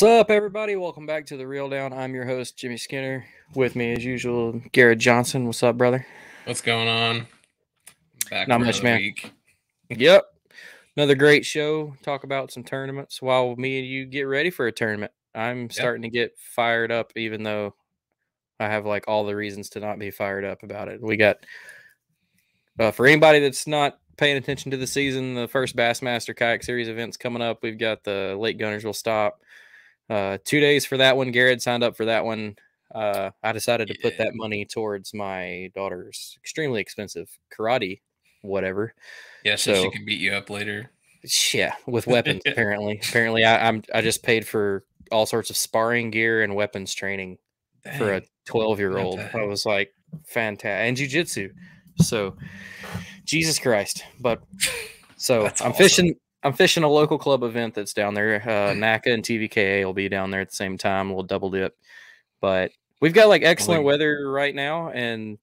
What's up, everybody? Welcome back to the Reel Down. I'm your host, Jimmy Skinner. With me, as usual, Garrad Johnson. What's up, brother? What's going on? Back Not much, man. week. Yep. Another great show. Talk about some tournaments while me and you get ready for a tournament. I'm starting to get fired up, even though I have like all the reasons to not be fired up about it. We got, uh, for anybody that's not paying attention to the season, the first Bassmaster Kayak Series events coming up. We've got the Lake Guntersville stop. Uh, two days for that one. Garrett signed up for that one. Uh, I decided to put that money towards my daughter's extremely expensive karate, whatever. Yeah, so, So- she can beat you up later. Yeah, with weapons apparently. Apparently, I, I'm I just paid for all sorts of sparring gear and weapons training for a 12 year old. I was like, fantastic, and jujitsu. So, Jesus Christ! But so That's I'm awesome. fishing. I'm fishing a local club event that's down there. Uh, NACA and TVKA will be down there at the same time. We'll double dip, but we've got like excellent weather right now, and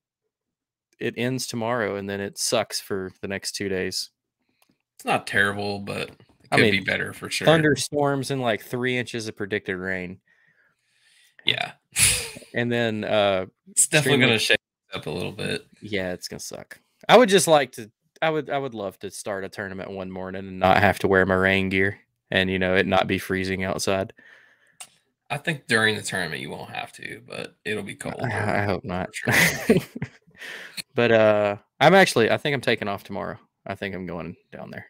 it ends tomorrow, and then it sucks for the next two days. It's not terrible, but it I could mean, be better for sure. thunderstorms and like three inches of predicted rain. Yeah. And then uh it's definitely gonna shake up a little bit. yeah, it's gonna suck. I would just like to I would I would love to start a tournament one morning and not have to wear my rain gear and you know it not be freezing outside. I think during the tournament you won't have to, but it'll be cold. I, I hope not. sure. but uh I'm actually I think I'm taking off tomorrow. I think I'm going down there.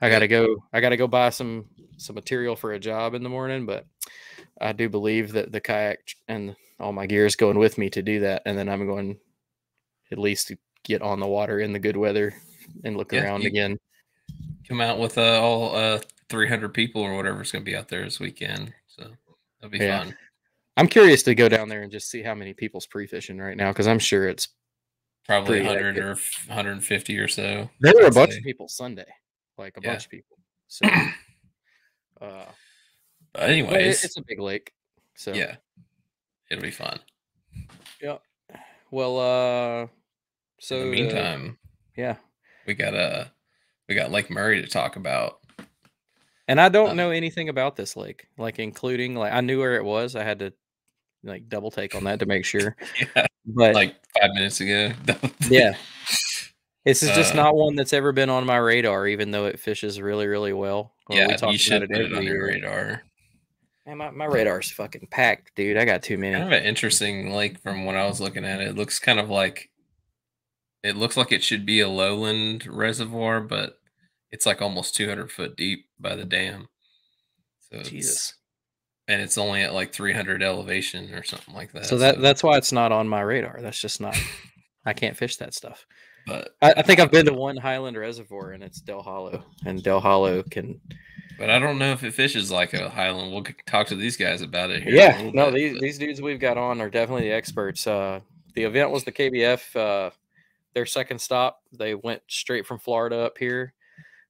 I gotta go I gotta go buy some some material for a job in the morning, but I do believe that the kayak and all my gear is going with me to do that, and then I'm going at least get on the water in the good weather and look Yeah, around again. Come out with uh, all uh 300 people or whatever's gonna be out there this weekend. So that'll be Yeah. fun. I'm curious to go down there and just see how many people's pre-fishing right now because I'm sure it's Probably 100 hectic. or 150 or so. there were a bunch say. of people Sunday, like a Yeah. bunch of people. So, uh, But it- anyways, it's a big lake. So yeah, it'll be fun. Yeah. Well, uh, so In the uh, meantime, yeah, we got uh we got Lake Murray to talk about. and I don't Um, know anything about this lake, like including like I knew where it was. I had to like double take on that to make sure. Yeah, But like five minutes ago. yeah, this is just Uh, not one that's ever been on my radar, even though it fishes really, really well. Well, yeah, we talk you should about put it on your year. radar. Man, my, my radar's fucking packed, dude. I got too many. Kind of an interesting lake from when I was looking at it. It looks kind of like it looks like it should be a lowland reservoir, but it's like almost 200 foot deep by the dam. So it's- Jesus. and it's only at like 300 elevation or something like that. So that that's why it's not on my radar. That's just not. I can't fish that stuff. but I, I think I've been to one Highland Reservoir, and it's Dale Hollow, and Dale Hollow can but I don't know if it fishes like a highland. We'll talk to these guys about it here. Yeah, no, bit, these but- these dudes we've got on are definitely the experts. Uh, the event was the KBF. Uh, their second stop, they went straight from Florida up here.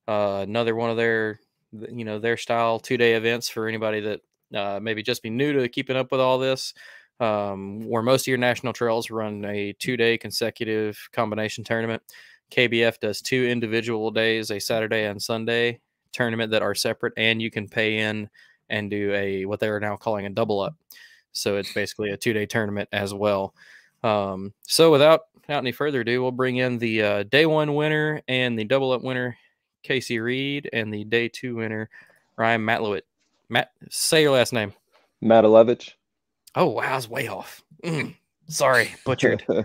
Uh, another one of their, you know, their style two day events for anybody that uh, maybe just be new to keeping up with all this. Um, where most of your national trails run a two day consecutive combination tournament. KBF does two individual days, a Saturday and Sunday tournament that are separate, and you can pay in and do a what they are now calling a double up. So it's basically a two day tournament as well. Um, so without without any further ado, we'll bring in the uh, day one winner and the double up winner, Casey Reed, and the day two winner, Ryan Matlowit. Matt, say your last name. Matalevich. Oh wow, I was way off. Mm, sorry, butchered. yeah,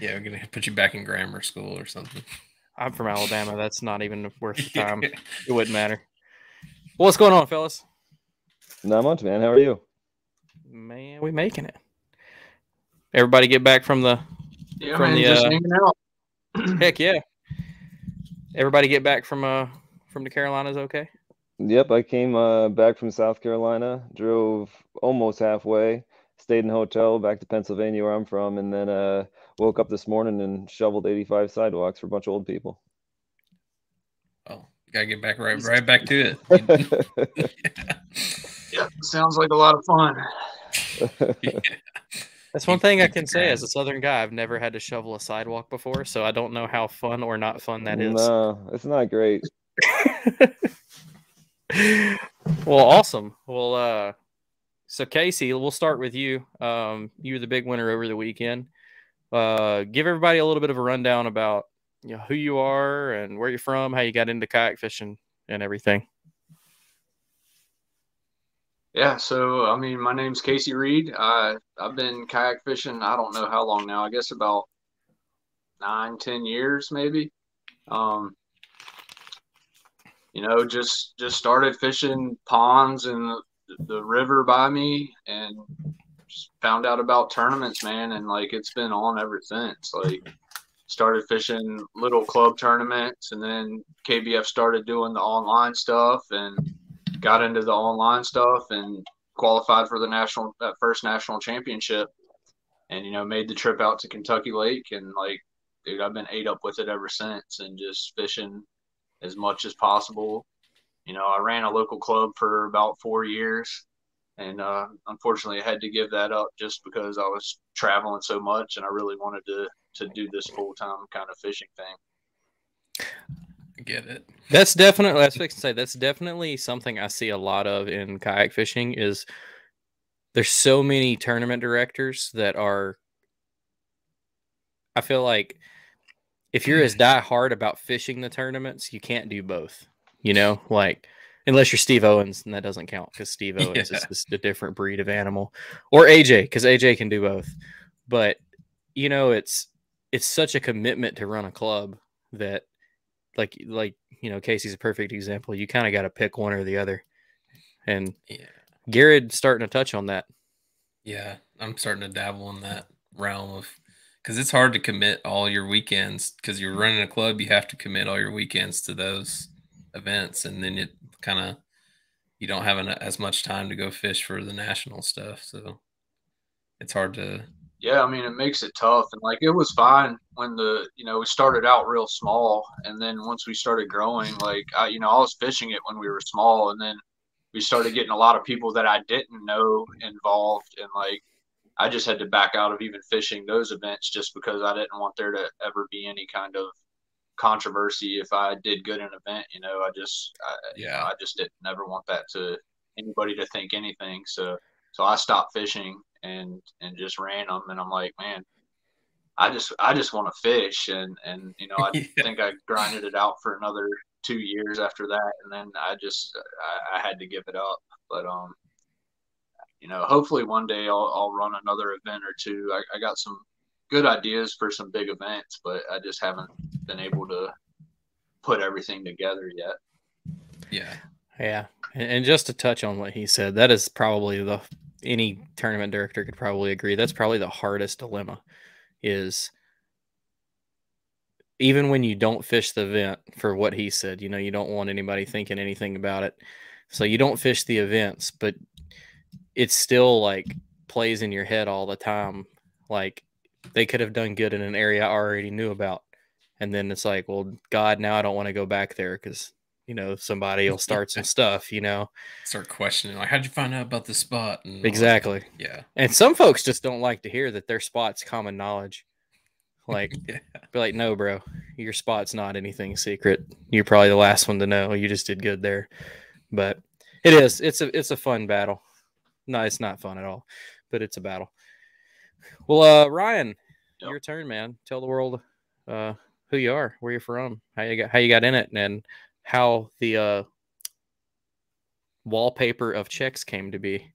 we're gonna put you back in grammar school or something. I'm from Alabama. That's not even worth the time. It wouldn't matter. What's going on, fellas? Not much, man. How are you? Man, we making it. Everybody get back from the Yeah, From man, the, just uh, hanging out. Heck yeah. Everybody get back from uh from the Carolinas okay? Yep, I came uh, back from South Carolina, drove almost halfway, stayed in a hotel back to Pennsylvania where I'm from, and then uh, woke up this morning and shoveled 85 sidewalks for a bunch of old people. Oh, gotta get back right right back to it. Yeah, sounds like a lot of fun. Yeah. That's one thing I can say as a southern guy. I've never had to shovel a sidewalk before, so I don't know how fun or not fun that is. No, it's not great. Well, awesome. Well, uh, so Casey, we'll start with you. Um, you were the big winner over the weekend. Uh, give everybody a little bit of a rundown about you know who you are and where you're from, how you got into kayak fishing, and everything. Yeah, so I mean, my name's Casey Reed. I I've been kayak fishing. I don't know how long now. I guess about nine, ten years, maybe. Um, you know, just just started fishing ponds and the, the river by me, and found out about tournaments, man, and like it's been on ever since. Like started fishing little club tournaments, and then KBF started doing the online stuff, and got into the online stuff, and qualified for the national that first national championship, and you know made the trip out to Kentucky Lake, and like dude, I've been ate up with it ever since, and just fishing as much as possible. You know, I ran a local club for about four years, and uh, unfortunately, I had to give that up just because I was traveling so much, and I really wanted to to do this full time kind of fishing thing. Get it. That's definitely. That's I can say. That's definitely something I see a lot of in kayak fishing. Is there's so many tournament directors that are. I feel like if you're as mm-hmm. die hard about fishing the tournaments, you can't do both. You know, like unless you're Steve Owens, and that doesn't count because Steve Owens Yeah. is just a different breed of animal, or AJ because AJ can do both. But you know, it's it's such a commitment to run a club that, like like you know, Casey's a perfect example. You kind of got to pick one or the other, and Yeah. Garrad's starting to touch on that. Yeah, I'm starting to dabble in that realm of because it's hard to commit all your weekends because you're running a club. You have to commit all your weekends to those events, and then it kind of you don't have an, as much time to go fish for the national stuff. So it's hard to. Yeah, I mean, it makes it tough. And like, it was fine when the, you know, we started out real small. And then once we started growing, like, I, you know, I was fishing it when we were small. And then we started getting a lot of people that I didn't know involved. And like, I just had to back out of even fishing those events just because I didn't want there to ever be any kind of controversy if I did good in an event. You know, I just, I, you know, Yeah. I just didn't never want that to anybody to think anything. So, so I stopped fishing and and just ran them. And I'm like, man, I just I just want to fish. And and you know, I Yeah. think I grinded it out for another two years after that, and then I just I, I had to give it up. But um, you know, hopefully one day I'll I'll run another event or two. I, I got some good ideas for some big events, but I just haven't been able to put everything together yet. Yeah. Yeah, and, and just to touch on what he said, that is probably the any tournament director could probably agree. That's probably the hardest dilemma. Is even when you don't fish the event for what he said, you know, you don't want anybody thinking anything about it. So you don't fish the events, but it's still like plays in your head all the time. Like they could have done good in an area I already knew about. And then it's like, well, God, now I don't want to go back there because you know somebody will start some stuff, you know. Start questioning like, how'd you find out about the spot? And all that. Exactly. Yeah. And some folks just don't like to hear that their spot's common knowledge. Like, Yeah. be like, no, bro, your spot's not anything secret. You're probably the last one to know. You just did good there. But it is. It's a it's a fun battle. No, it's not fun at all, but it's a battle. Well, uh, Ryan, Yep. your turn, man. Tell the world uh who you are, where you're from, how you got how you got in it, and how the uh wallpaper of checks came to be.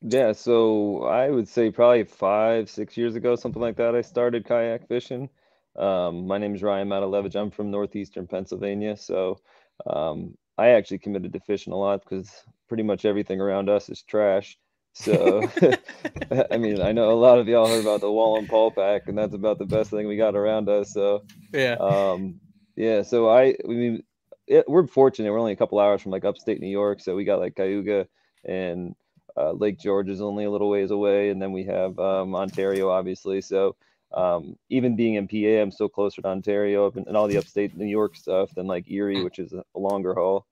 Yeah, so I would say probably five, six years ago, something like that, I started kayak fishing. Um, my name is Ryan Matalevich. I'm from northeastern Pennsylvania. So um, I actually committed to fishing a lot because pretty much everything around us is trash. So, I mean, I know a lot of y'all heard about the Wallenpaupack, and that's about the best thing we got around us. So, Yeah. um, yeah, so I, I mean, it, we're fortunate. We're only a couple hours from like upstate New York, so we got like Cayuga and uh, Lake George is only a little ways away, and then we have um, Ontario, obviously. So um, even being in PA, I'm still closer to Ontario in- and all the upstate New York stuff than like Erie, which is a a longer haul.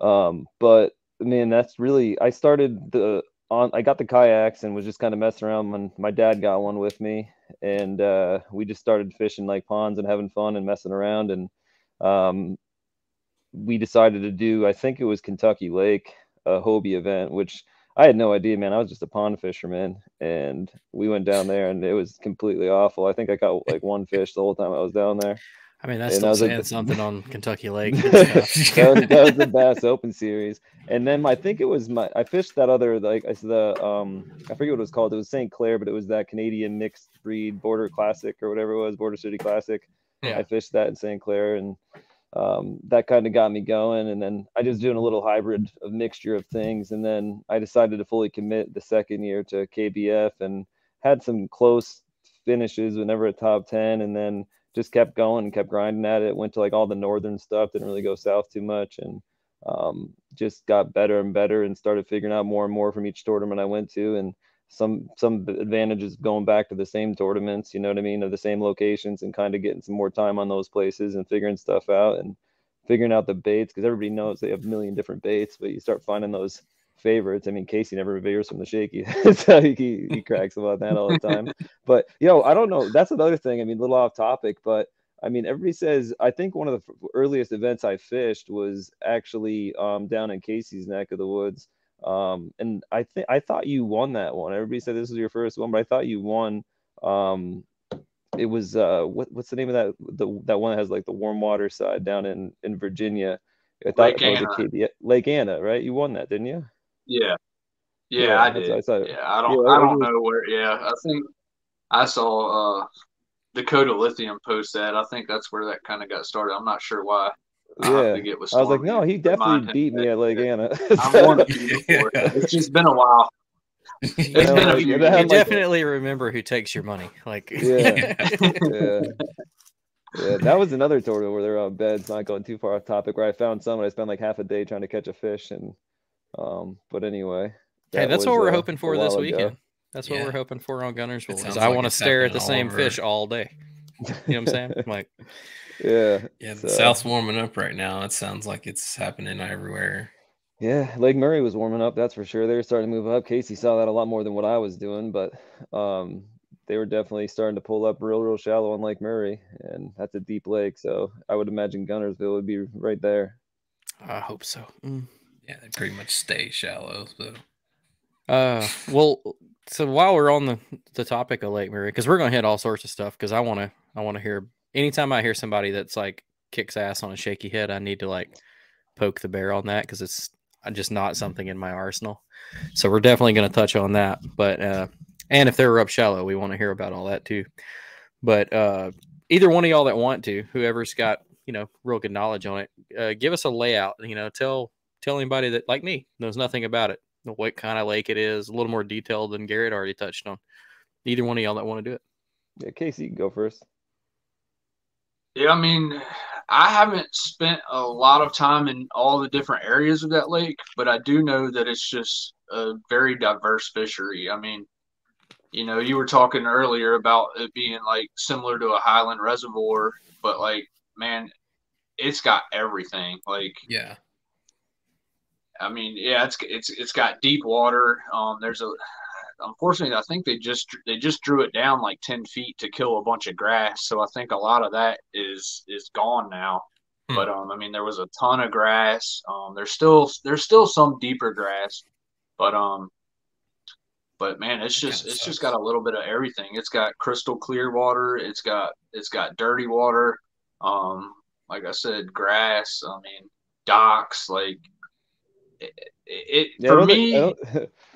Um, but man, that's really I started the on I got the kayaks and was just kind of messing around when my dad got one with me, and uh, we just started fishing like ponds and having fun and messing around and um, we decided to do. I think it was Kentucky Lake, a Hobie event, which I had no idea, man. I was just a pond fisherman, and we went down there, and it was completely awful. I think I caught like one fish the whole time I was down there. I mean, that's And still I was like- saying something on Kentucky Lake. that, was, that was the Bass Open Series, and then I think it was my I fished that other like I said the um I forget what it was called. It was St. Clair, but it was that Canadian mixed breed Border Classic or whatever it was, Border City Classic. Yeah. I fished that in St. Clair, and um, that kind of got me going. And then I just doing a little hybrid of mixture of things, and then I decided to fully commit the second year to KBF and had some close finishes, but never a top ten, and then just kept going and kept grinding at it. Went to like all the northern stuff, didn't really go south too much, and um, just got better and better and started figuring out more and more from each tournament I went to. And some some advantages going back to the same tournaments, you know what I mean, of the same locations and kind of getting some more time on those places and figuring stuff out and figuring out the baits because everybody knows they have a million different baits, but you start finding those favorites. I mean, Casey never veers from the shaky, so he, he, cracks about that all the time. But yo, I don't know. That's another thing. I mean, a little off topic, but I mean, everybody says I think one of the earliest events I fished was actually um, down in Casey's neck of the woods. Um, and I think I thought you won that one. Everybody said this was your first one, but I thought you won. Um, it was uh, what, what's the name of that the that one that has like the warm water side down in in Virginia. I thought Lake that was a Anna. Lake Anna, right? You won that, didn't you? Yeah. Yeah, Yeah, I did. I yeah, I don't yeah, I I don't know where yeah, I think I saw uh Dakota Lithium post that. I think that's where that kind of got started. I'm not sure why. I'll have Yeah. to get with I was like, no, he definitely remind beat me at Lake Anna. I've won a few before. It's just been a while. It's Yeah, been a like, few You had, like- definitely remember who takes your money. Like, Yeah. yeah. Yeah, that was another tournament where they're on beds, not going too far off topic, where I found some and I spent like half a day trying to catch a fish. And, um, but anyway. hey, that that's what we're uh, hoping for this while ago. weekend. That's what Yeah. we're hoping for on Guntersville. It Is sounds I like want to stare at the same over. fish all day. You know what I'm saying? I'm like, Yeah. Yeah, the So- South's warming up right now. It sounds like it's happening everywhere. Yeah, Lake Murray was warming up, that's for sure. They were starting to move up. Casey saw that a lot more than what I was doing, but um, they were definitely starting to pull up real, real shallow on Lake Murray, and that's a deep lake. So I would imagine Guntersville would be right there. I hope so. Mm. Yeah, they pretty much stay shallow. So Uh, well, so while we're on the the topic of Lake Murray, because we're gonna hit all sorts of stuff, because I want to I want to hear anytime I hear somebody that's like kicks ass on a shaky head, I need to like poke the bear on that because it's uh, just not something in my arsenal. So we're definitely gonna touch on that. But uh, and if they're up shallow, we want to hear about all that too. But uh, either one of y'all that want to, whoever's got you know real good knowledge on it, uh, give us a layout. You know, tell tell anybody that like me knows nothing about it what kind of lake it is, a little more detailed than Garrad already touched on. Either one of y'all that want to do it. Yeah, Casey, you can go first. Yeah, I mean, I haven't spent a lot of time in all the different areas of that lake, but I do know that it's just a very diverse fishery. I mean, you know, you were talking earlier about it being like similar to a highland reservoir, but like, man, it's got everything. Like, yeah, I mean, yeah, it's it's it's got deep water. Um, there's a unfortunately, I think they just they just drew it down like ten feet to kill a bunch of grass. So I think a lot of that is is gone now. Hmm. But um, I mean, there was a ton of grass. Um, there's still there's still some deeper grass, but um, but man, it's just it's just got a little bit of everything. It's got crystal clear water. It's got it's got dirty water. Um, like I said, grass. I mean, docks. Like it, it, Yeah, for me.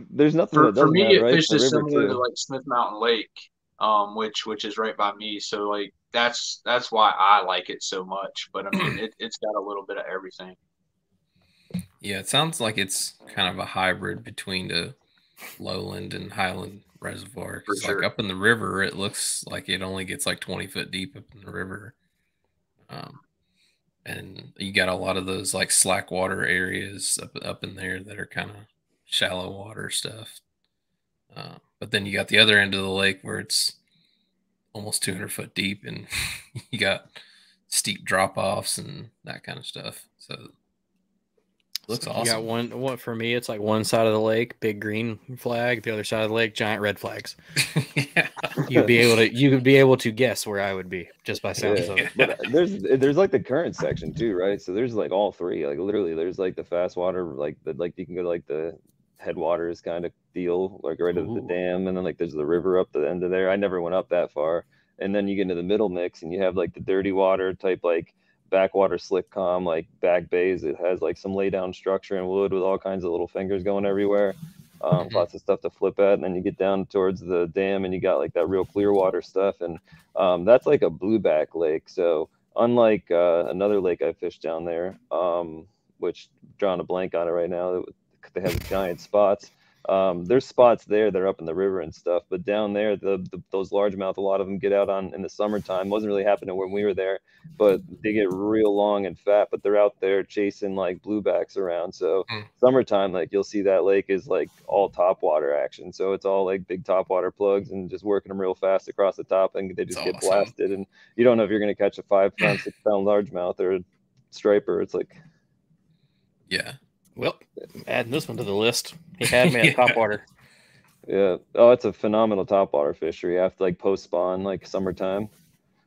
I don't- there's nothing For, that for me, have, it right? fished is similar too. to like Smith Mountain Lake, um, which which is right by me. So like that's that's why I like it so much. But I mean, it, it's got a little bit of everything. yeah. It sounds like it's kind of a hybrid between the lowland and highland reservoir. 'Cause, sure. Like up in the river, it looks like it only gets like twenty foot deep up in the river. Um, and you got a lot of those like slack water areas up up in there that are kind of shallow water stuff. Uh, but then you got the other end of the lake where it's almost 200 foot deep and you got steep drop offs and that kind of stuff. So looks So You got awesome. one. What for me? It's like one side of the lake, big green flag. The other side of the lake, giant red flags. yeah. You'd be able to you would be able to guess where I would be just by sounds Yeah. of it. But there's there's like the current section too, right? So there's like all three. Like literally, there's like the fast water, like the like you can go to like the headwaters kind of deal, like right at the dam, and then like there's the river up the end of there. I never went up that far, and then you get into the middle mix, and you have like the dirty water type, like backwater slick calm, like back bays. It has like some lay down structure and wood with all kinds of little fingers going everywhere. Um, Mhm. Lots of stuff to flip at, and then you get down towards the dam, and you got like that real clear water stuff, and um, that's like a blueback lake. So unlike uh, another lake I fished down there, um, which drawing a blank on it right now, they have giant spots. Um, there's spots there that are up in the river and stuff, but down there, the, the those largemouth, a lot of them get out on in the summertime. wasn't really happening when we were there, but they get real long and fat. But they're out there chasing like bluebacks around. So Hmm. summertime, like you'll see that lake is like all top water action. So it's all like big top water plugs and just working them real fast across the top, and they just That's get awesome. blasted. And you don't know if you're gonna catch a five pound, six pound largemouth or a striper. It's like Yeah. Well, adding this one to the list. He had me at Yeah. top water. Yeah. Oh, it's a phenomenal topwater fishery after like post spawn, like summertime.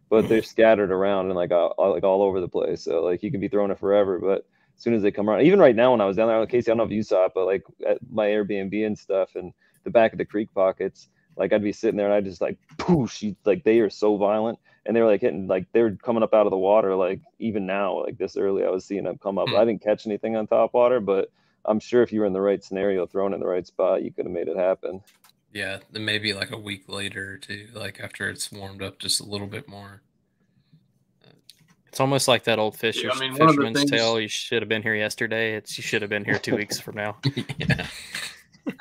But they're scattered around and like all, all- like all over the place. So like you can be throwing it forever, but as soon as they come around, even right now when I was down there, Casey, I don't know if you saw it, but like at my Airbnb and stuff and the back of the creek pockets, like I'd be sitting there and I just like poosh, you- like they are so violent and they were like hitting like they were coming up out of the water like even now like this early I was seeing them come up. Hmm. I didn't catch anything on top water, but I'm sure if you were in the right scenario, thrown in the right spot, you could have made it happen. Yeah. Then maybe like a week later or two, like after it's warmed up just a little bit more. It's almost like that old fisher, I mean, one of the fisherman's things- tale. You should have been here yesterday. It's you should have been here two weeks from now. yeah.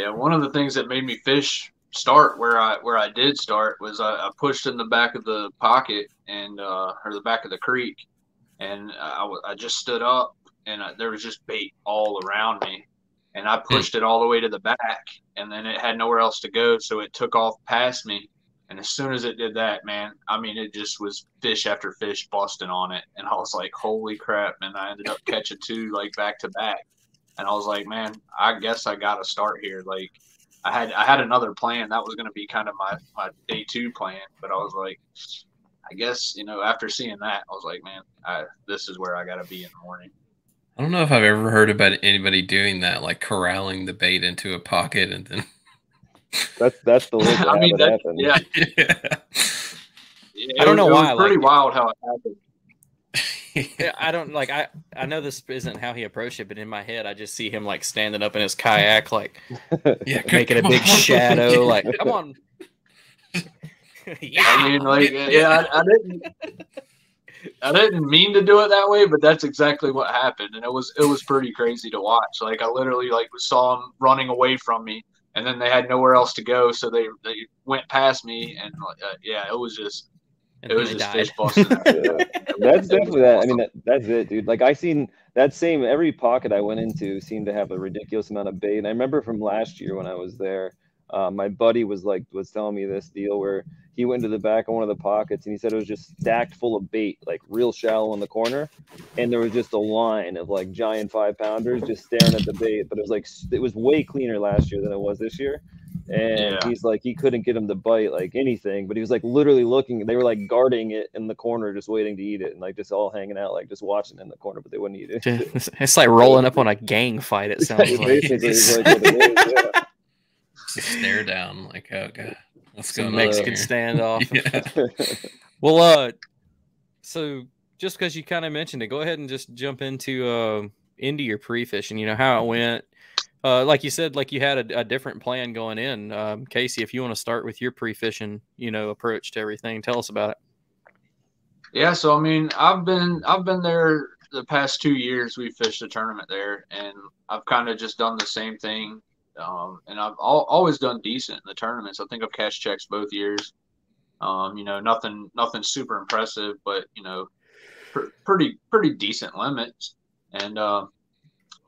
Yeah, one of the things that made me fish start where I where I did start was I, I pushed in the back of the pocket and uh, or the back of the creek, and I, I just stood up and I, there was just bait all around me, and I pushed it all the way to the back, and then it had nowhere else to go, so it took off past me. And as soon as it did that, man, I mean, it just was fish after fish busting on it, and I was like, "Holy crap!" And I ended up catching two like back to back and I was like, man, I guess I got to start here. Like, I had I had another plan that was going to be kind of my my day two plan, but I was like, I guess you know after seeing that, I was like, man, I this is where I got to be in the morning. I don't know if I've ever heard about anybody doing that, like corralling the bait into a pocket and then. That's that's the lake I mean, that that, happened. yeah, yeah. I don't know was- why pretty like wild how it happened. Yeah, I don't like. I I know this isn't how he approached it, but in my head, I just see him like standing up in his kayak, like yeah, making a big on. shadow. Like, come on. yeah. I mean, like, yeah, I, I didn't. I didn't mean to do it that way, but that's exactly what happened, and it was it was pretty crazy to watch. Like I literally like saw him running away from me, and then they had nowhere else to go, so they they went past me, and uh, yeah, it was just And it was just died. fish busting. Yeah. That's definitely that. I mean, that, that's it, dude. Like I seen that same every pocket I went into seemed to have a ridiculous amount of bait. And I remember from last year when I was there, uh, my buddy was like was telling me this deal where he went to the back of one of the pockets and he said it was just stacked full of bait, like real shallow in the corner, and there was just a line of like giant five pounders just staring at the bait. But it was like it was way cleaner last year than it was this year. And Yeah. he's like, he couldn't get him to bite like anything, but he was like literally looking. They were like guarding it in the corner, just waiting to eat it, and like just all hanging out, like just watching in the corner, but they wouldn't eat it. It's it's like rolling up on a gang fight. It sounds like. Basically, is like what it is, yeah. Just stare down, like, oh god, what's Some going Mexican here? standoff. Yeah. Well, uh, so just because you kind of mentioned it, go ahead and just jump into uh, into your pre-fishing. You know how it went. Uh, like you said, like you had a, a different plan going in. Um, Casey, if you want to start with your pre-fishing, you know, approach to everything, tell us about it. Yeah, so I mean, I've been I've been there the past two years. We fished a tournament there, and I've kind of just done the same thing. Um, and I've al- always done decent in the tournaments. I think I've cashed checks both years. Um, you know, nothing nothing super impressive, but you know, pr- pretty pretty decent limits. And uh,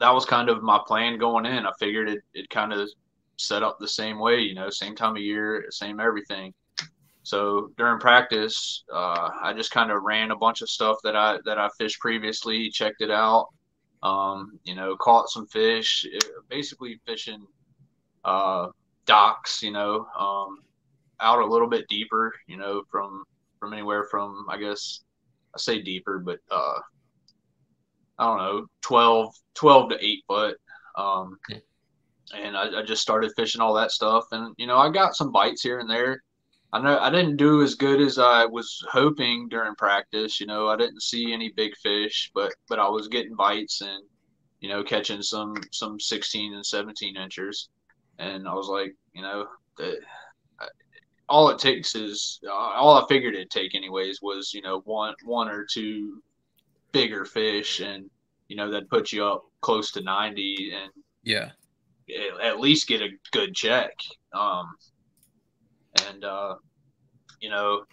that was kind of my plan going in. I figured it it kind of set up the same way. You know, same time of year, same everything. So during practice, uh, I just kind of ran a bunch of stuff that I that I fished previously, checked it out. Um, you know, caught some fish, eh, basically fishing uh, docks, you know, um, out a little bit deeper, you know, from from anywhere from I guess I say deeper, but uh, I don't know, 12, 12 to eight foot. Um, and I, I just started fishing all that stuff, and you know, I got some bites here and there. I know I didn't do as good as I was hoping during practice. You know, I didn't see any big fish, but but I was getting bites and you know catching some some 16 and 17 inches, and I was like, you know, that all it takes is uh, all I figured it'd take anyways was you know one one or two bigger fish, and you know that put you up close to 90 and Yeah. at least get a good check. Um, and uh, you know,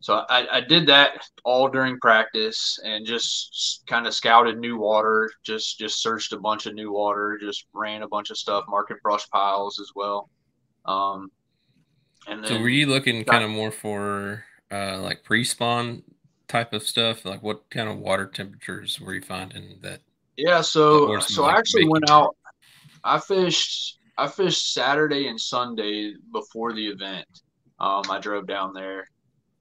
so I, I did that all during practice and just kind of scouted new water. Just just searched a bunch of new water. Just ran a bunch of stuff, marking brush piles as well. Um, and then So were you looking kind of more for uh like pre-spawn type of stuff? Like what kind of water temperatures were you finding that Yeah, so so I actually went out. I fished. I fished Saturday and Sunday before the event. Um, I drove down there,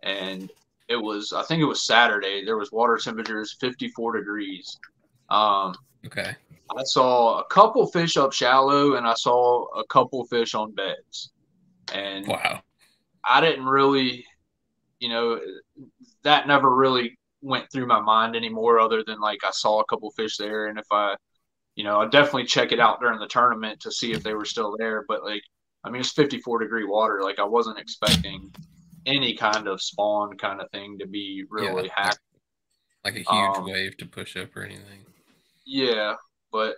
and it was. I think it was Saturday. There was water temperatures 54 degrees. Um, okay. I saw a couple fish up shallow, and I saw a couple fish on beds. And Wow. I didn't really, you know, that never really went through my mind anymore, other than like I saw a couple fish there. And if I, you know, I definitely check it out during the tournament to see if they were still there. But like, I mean, it's 54 degree water. Like, I wasn't expecting any kind of spawn kind of thing to be really Yeah. hacked. Like a huge Um, wave to push up or anything. Yeah, but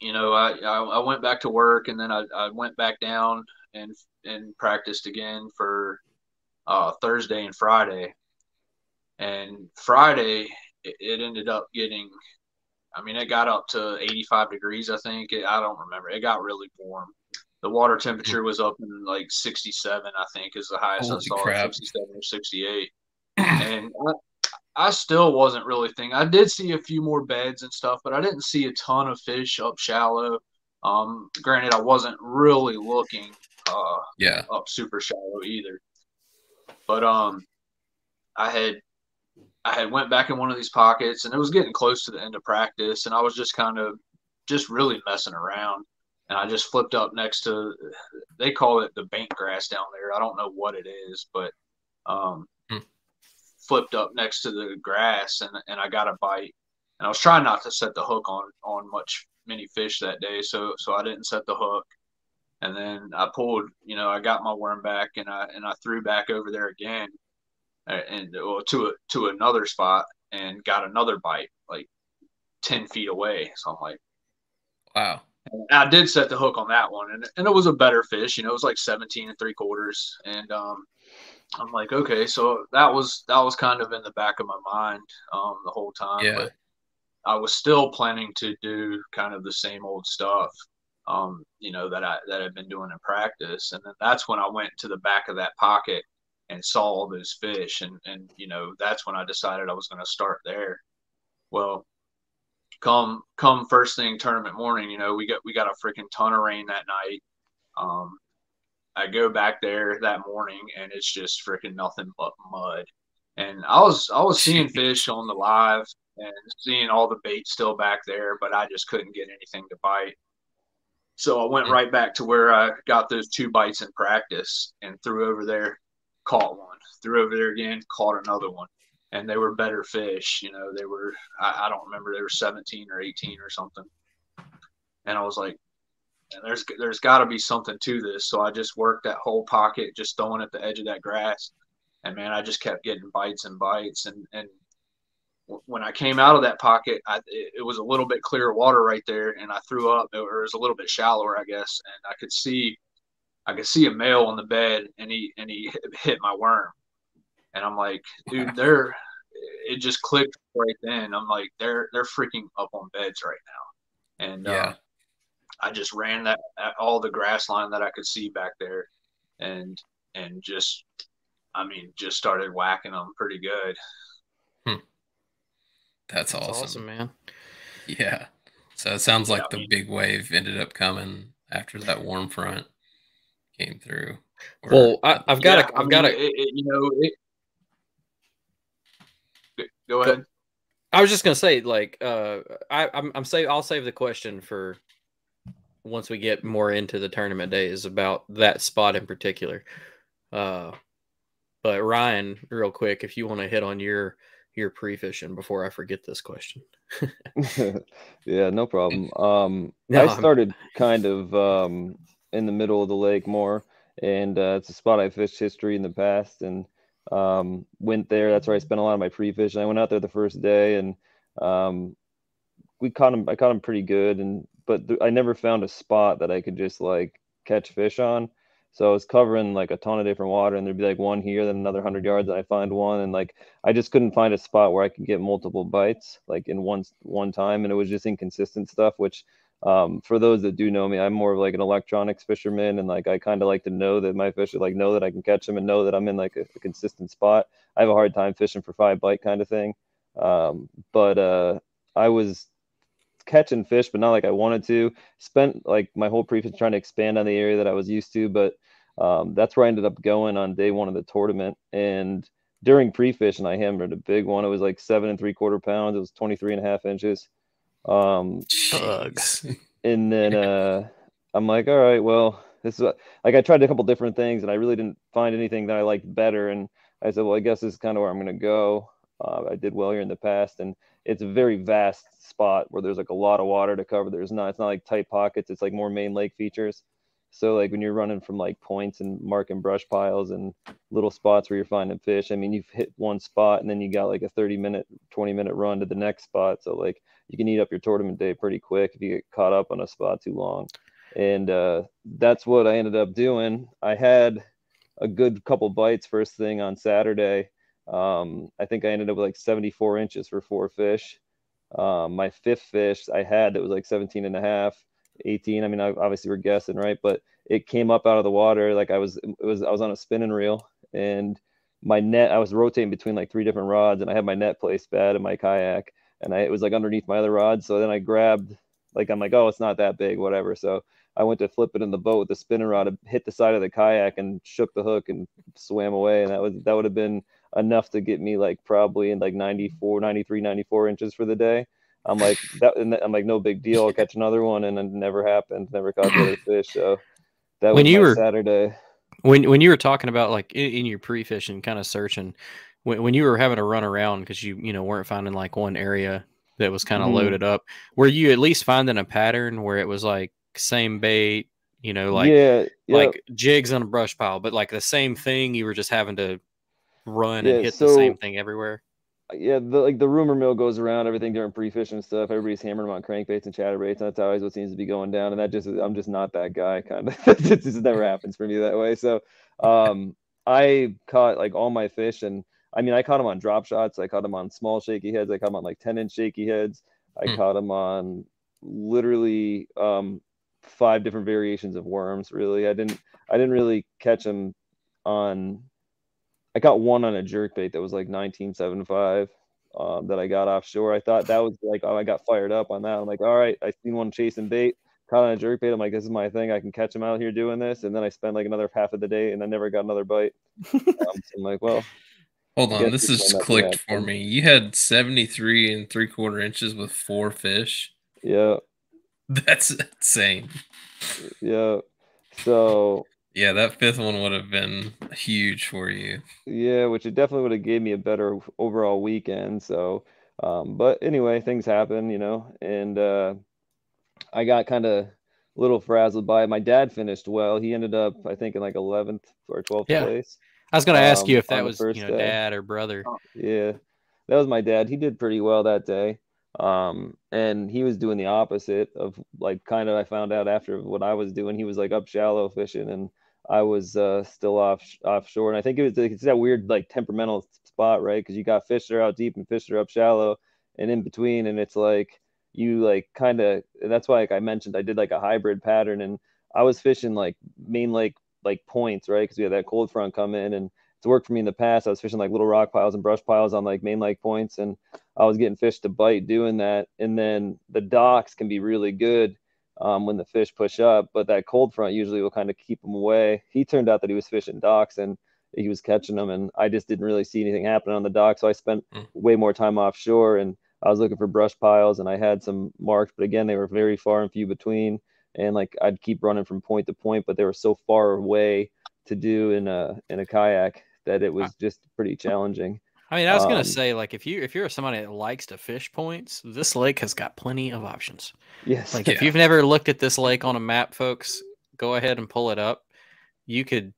you know, I, I I went back to work and then I, I went back down and and practiced again for uh, Thursday and Friday. And Friday, it, it ended up getting, I mean, it got up to 85 degrees. I think it, I don't remember. It got really warm. The water temperature was up in like 67. I think is the highest Holy I saw, crap. 67 or 68. and I, I still wasn't really thinking. I did see a few more beds and stuff, but I didn't see a ton of fish up shallow. Um, granted, I wasn't really looking uh, Yeah. up super shallow either. But um, I had I had went back in one of these pockets, and it was getting close to the end of practice, and I was just kind of just really messing around, and I just flipped up next to they call it the bank grass down there. I don't know what it is, but um, Hmm. flipped up next to the grass, and and I got a bite, and I was trying not to set the hook on on much many fish that day, so so I didn't set the hook and then I pulled, you know, I got my worm back and I and I threw back over there again, and well, to a, to another spot and got another bite like ten feet away. So I'm like, Wow. and I did set the hook on that one, and and it was a better fish. You know, it was like 17 and three quarters, and um, I'm like, okay, so that was that was kind of in the back of my mind um the whole time. Yeah. But I was still planning to do kind of the same old stuff, um, you know, that I that I've been doing in practice. And then that's when I went to the back of that pocket and saw all those fish and and you know, that's when I decided I was gonna start there. Well, come come first thing tournament morning, you know, we got we got a freaking ton of rain that night. Um I go back there that morning and it's just freaking nothing but mud. And I was I was seeing fish on the live and seeing all the bait still back there, but I just couldn't get anything to bite. So I went right back to where I got those two bites in practice and threw over there, caught one, threw over there again, caught another one. And they were better fish, you know, they were I, I don't remember they were 17 or 18 or something. And I was like, there's there's got to be something to this. So I just worked that whole pocket, just throwing at the edge of that grass, and man, I just kept getting bites and bites. And and when I came out of that pocket, I, it, was a little bit clearer water right there, and I threw up. It was a little bit shallower, I guess, and I could see, I could see a male on the bed, and he and he hit, hit my worm, and I'm like, dude, they're. It just clicked right then. I'm like, they're they're freaking up on beds right now, and uh, Yeah. I just ran that at all the grass line that I could see back there, and and just, I mean, just started whacking them pretty good. That's That's awesome. awesome, man. Yeah. So it sounds like Yeah. the big wave ended up coming after that warm front. Came through. or- Well, I, I've got Yeah, to, I I've got mean, to. it- it- you know, it, go Go- ahead. I was just gonna say, like, uh, I, I'm, I'm say, I'll save the question for once we get more into the tournament days about that spot in particular. Uh, but Ryan, real quick, if you want to hit on your your pre fishing before I forget this question. yeah, no problem. Um, No, I I'm- started kind of um, in the middle of the lake more, and uh, it's a spot I fished history in the past, and um, went there. That's where I spent a lot of my pre-fishing. I went out there the first day, and um, we caught him. I caught him pretty good, and but th- I never found a spot that I could just like catch fish on. So I was covering like a ton of different water, and there'd be like one here, then another hundred yards, and I find one, and like I just couldn't find a spot where I could get multiple bites like in one one time, and it was just inconsistent stuff. Which, um, for those that do know me, I'm more of like an electronics fisherman, and like I kind of like to know that my fish are like know that I can catch them and know that I'm in like a, a consistent spot. I have a hard time fishing for five bite kind of thing, um, but uh, I was catching fish, but not like I wanted to. Spent like my whole pre trying to expand on the area that I was used to, but um, that's where I ended up going on day one of the tournament. And during pre-fishing, I hammered a big one. It was like seven and three quarter pounds. It was 23 and a half inches. Um, Jeez. and then uh, I'm like, all right, well, this is what, like I tried a couple different things, and I really didn't find anything that I liked better. And I said, well, I guess this is kind of where I'm going to go. Uh, I did well here in the past, and it's a very vast spot where there's like a lot of water to cover. There's not, it's not like tight pockets. It's like more main lake features. So like when you're running from like points and marking brush piles and little spots where you're finding fish, I mean, you've hit one spot and then you got like a 30 minute, 20 minute run to the next spot. So like you can eat up your tournament day pretty quick if you get caught up on a spot too long. And uh, that's what I ended up doing. I had a good couple bites first thing on Saturday. Um, I think I ended up with like 74 inches for four fish. Um, my fifth fish I had that was like 17 and a half, 18. I mean, I, obviously we're guessing, right? But it came up out of the water. Like I was, it was, I was on a spinning reel and my net, I was rotating between like three different rods and I had my net placed bad in my kayak and I, it was like underneath my other rod. So then I grabbed, like, I'm like, oh, it's not that big, whatever. So I went to flip it in the boat with the spinning rod, it hit the side of the kayak and shook the hook and swam away. And that was, that would have been enough to get me like probably in like 94, 93, 94 inches for the day. I'm like that. And I'm like, no big deal. I'll catch another one, and it never happened. Never caught the other fish. So that When was you were- Saturday. When when you were talking about like in, in your pre fishing kind of searching, when when you were having to run around because you you know weren't finding like one area that was kind of Mhm. loaded up, were you at least finding a pattern where it was like same bait, you know, like yeah, yeah. like jigs on a brush pile, but like the same thing you were just having to run Yeah, and hit the same thing everywhere. yeah, the like the rumor mill goes around everything during pre-fish and stuff. Everybody's hammering on crankbaits and chatterbaits. And that's always what seems to be going down. And that just I'm just not that guy. Kind of, it just never happens for me that way. So, um, I caught like all my fish, and I mean, I caught them on drop shots. I caught them on small shaky heads. I caught them on like 10 inch shaky heads. I Hmm. caught them on literally um five different variations of worms. Really, I didn't I didn't really catch them on I got one on a jerk bait that was like 1975 um, that I got offshore. I thought that was like, oh, I got fired up on that. I'm like, all right, I seen one chasing bait, caught on a jerk bait. I'm like, this is my thing. I can catch him out here doing this. And then I spent like another half of the day and I never got another bite. um, so I'm like, well, Hold on, this it's has clicked bad. for me. You had 73 and three quarter inches with four fish. yeah, That's insane. yeah. So Yeah, that fifth one would have been huge for you. Yeah, which it definitely would have gave me a better overall weekend. So, um, but anyway, things happen, you know, and uh, I got kind of a little frazzled by it. My dad finished well. He ended up, I think, in like 11th or 12th Yeah. place. I was going to ask um, you if that was you know day. dad or brother. Yeah, that was my dad. He did pretty well that day. Um, and he was doing the opposite of like kind of I found out after what I was doing. He was like up shallow fishing, and I was uh, still off offshore. And I think it was it's that weird like temperamental spot, right? Because you got fish that are out deep and fish that are up shallow, and in between, and it's like you like kind of. That's why like I mentioned I did like a hybrid pattern, and I was fishing like main lake like points, right? Because we had that cold front come in, and it's worked for me in the past. I was fishing like little rock piles and brush piles on like main lake points, and I was getting fish to bite doing that. And then the docks can be really good um, when the fish push up, but that cold front usually will kind of keep them away. He turned out that he was fishing docks and he was catching them, and I just didn't really see anything happening on the dock. So I spent Mm. way more time offshore, and I was looking for brush piles, and I had some marks, but again, they were very far and few between. And like I'd keep running from point to point, but they were so far away to do in a in a kayak that it was just pretty challenging. I mean, I was gonna Um, say, like, if you if you're somebody that likes to fish points, this lake has got plenty of options. Yes. Like, if you've never looked at this lake on a map, folks, go ahead and pull it up. You could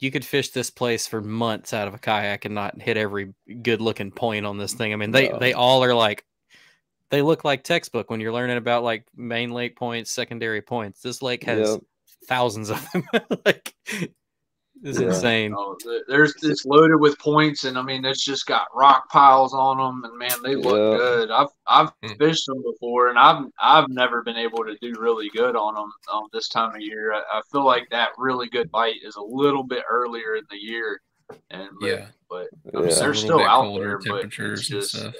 you could fish this place for months out of a kayak and not hit every good looking point on this thing. I mean, they No. they all are like they look like textbook when you're learning about like main lake points, secondary points. This lake has Yep. thousands of them. like it's Yeah. insane. Oh, there's it's loaded with points, and I mean it's just got rock piles on them, and man, they look Yeah. good. I've I've Hmm. fished them before, and I've I've never been able to do really good on them um, this time of year. I, I feel like that really good bite is a little bit earlier in the year, and but, Yeah. but Yeah. They're still out colder there, but it's temperatures and stuff.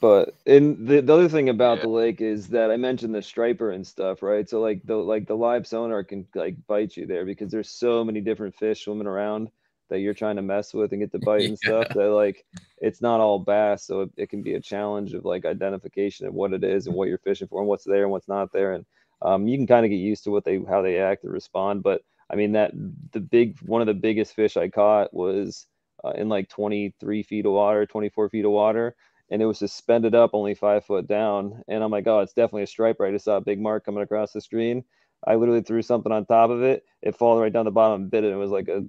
but and the, the other thing about Yeah. the lake is that I mentioned the striper and stuff, right? So like the like the live sonar can like bite you there because there's so many different fish swimming around that you're trying to mess with and get the bite and stuff Yeah. that like it's not all bass, so it, it can be a challenge of like identification of what it is and what you're fishing for and what's there and what's not there, and um, you can kind of get used to what they how they act and respond. But I mean that the big one of the biggest fish I caught was uh, in like 23 feet of water, 24 feet of water and it was suspended up only five foot down. And I'm like, oh, it's definitely a striper. I just saw a big mark coming across the screen. I literally threw something on top of it. It fallen right down the bottom and bit it. It was like a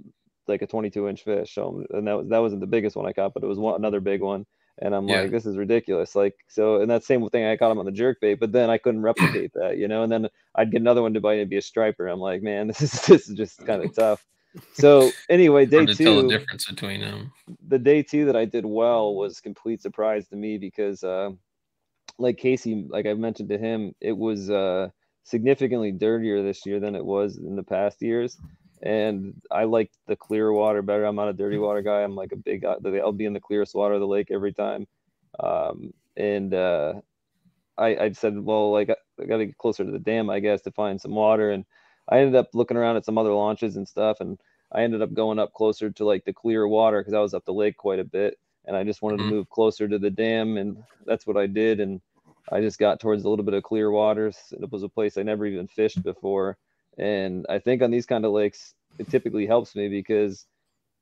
like a 22 inch fish. So and that was that wasn't the biggest one I caught, but it was one another big one. And I'm Yeah. like, this is ridiculous. Like so, and that same thing I caught him on the jerk bait, but then I couldn't replicate that, you know. And then I'd get another one to bite and it'd be a striper. I'm like, man, this is this is just kind of tough. So anyway, day to tell the two difference between them. the day two that I did well was complete surprise to me because, uh, like Casey, like I mentioned to him, it was uh, significantly dirtier this year than it was in the past years. And I like the clear water better. I'm not a dirty water guy. I'm like a big, I'll be in the clearest water of the lake every time. Um, and uh, I, I said, well, like I got to get closer to the dam, I guess, to find some water. And I ended up looking around at some other launches and stuff. And I ended up going up closer to like the clear water because I was up the lake quite a bit, and I just wanted Mhm. to move closer to the dam, and that's what I did. And I just got towards a little bit of clear waters. It was a place I never even fished before, and I think on these kind of lakes, it typically helps me because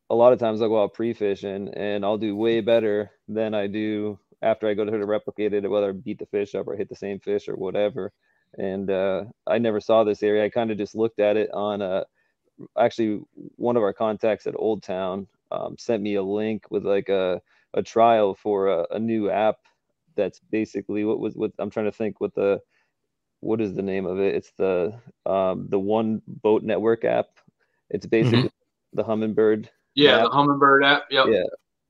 a lot of times I'll go out pre-fishing and I'll do way better than I do after I go to try to replicate it, whether I beat the fish up or hit the same fish or whatever. And uh, I never saw this area. I kind of just looked at it on a actually one of our contacts at Old Town um, sent me a link with like a, a trial for a, a new app that's basically what was what I'm trying to think what the what is the name of it? It's the um, the one boat network app. It's basically the Humminbird. yeah, Yeah. the Humminbird app. Yep. Yeah.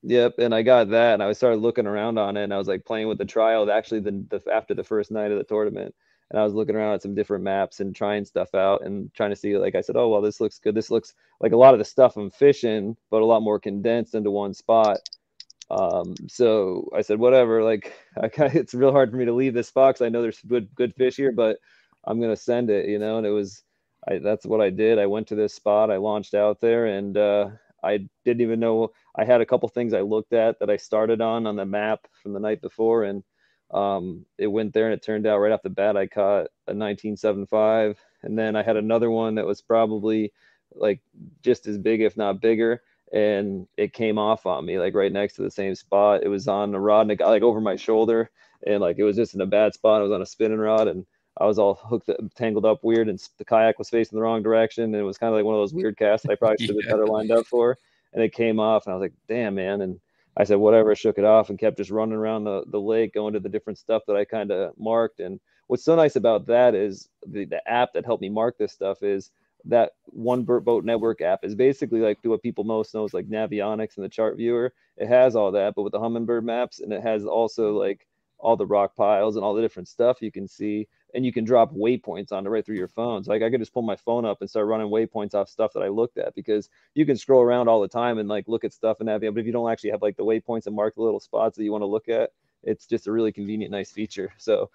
Yep, and I got that, and I started looking around on it, and I was like playing with the trial. Actually, the, the after the first night of the tournament, and I was looking around at some different maps and trying stuff out and trying to see. Like I said, oh well, this looks good. This looks like a lot of the stuff I'm fishing, but a lot more condensed into one spot. Um, so I said, whatever. Like I it's real hard for me to leave this because I know there's good good fish here, but I'm gonna send it, you know. And it was, I that's what I did. I went to this spot. I launched out there, and uh, I didn't even know I had a couple things I looked at that I started on on the map from the night before, and um, it went there, and it turned out right off the bat I caught a 1975, and then I had another one that was probably like just as big, if not bigger, and it came off on me like right next to the same spot. It was on a rod, and it got like over my shoulder, and like it was just in a bad spot. It was on a spinning rod, and I was all hooked, tangled up weird, and the kayak was facing the wrong direction, and it was kind of like one of those weird casts that I probably should have Yeah. better lined up for and it came off and I was like, damn man. And I said, whatever, shook it off and kept just running around the, the lake, going to the different stuff that I kind of marked. And what's so nice about that is the, the app that helped me mark this stuff is that one Burt boat network app is basically like what people most know is like Navionics and the chart viewer. It has all that, but with the Humminbird maps and it has also like all the rock piles and all the different stuff you can see and you can drop waypoints on it right through your phones. Like I could just pull my phone up and start running waypoints off stuff that I looked at because you can scroll around all the time and like look at stuff and have but if you don't actually have like the waypoints and mark the little spots that you want to look at, it's just a really convenient, nice feature. So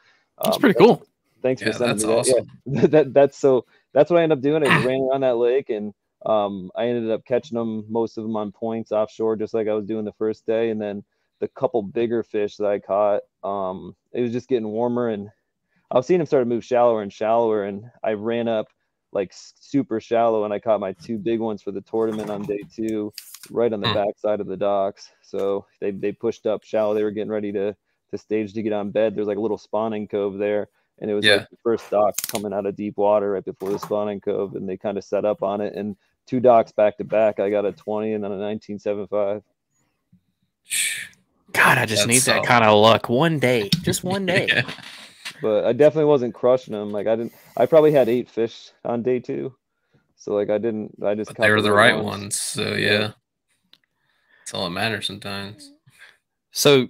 That's um, pretty cool. Thanks Yeah, for sending that's me that. awesome. Yeah, that that's so that's what I ended up doing. I ran around that lake and um, I ended up catching them most of them on points offshore, just like I was doing the first day. And then the couple bigger fish that I caught, um, it was just getting warmer and I was seeing them start to move shallower and shallower. And I ran up like super shallow and I caught my two big ones for the tournament on day two, right on the Hmm. backside of the docks. So they, they pushed up shallow. They were getting ready to, to stage to get on bed. There's like a little spawning cove there. And it was Yeah. like the first dock coming out of deep water right before the spawning cove. And they kind of set up on it. And two docks back to back, I got a 20 and then a 1975. God, I just That's need that kind of luck one day, just one day. Yeah. But I definitely wasn't crushing them. Like I didn't, I probably had eight fish on day two. So like I didn't, I just they were the right ones. ones. So Yeah. yeah. That's all that matters sometimes. So,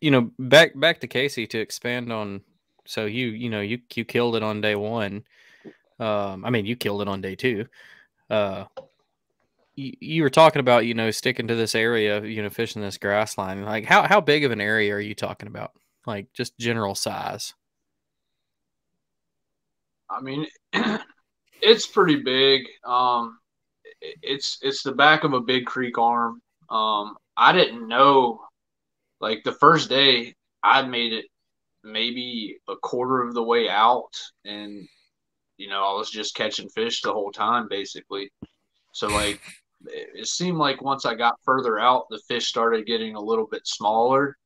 you know, back back to Casey to expand on. So you you know you you killed it on day one. Um, I mean you killed it on day two. Uh, you, you were talking about you know sticking to this area, you know, fishing this grass line. Like how how big of an area are you talking about? Like just general size. I mean, it's pretty big. Um, it's it's the back of a big creek arm. Um, I didn't know, like the first day, I made it maybe a quarter of the way out, and you know I was just catching fish the whole time basically. So like, it, seemed like once I got further out, the fish started getting a little bit smaller.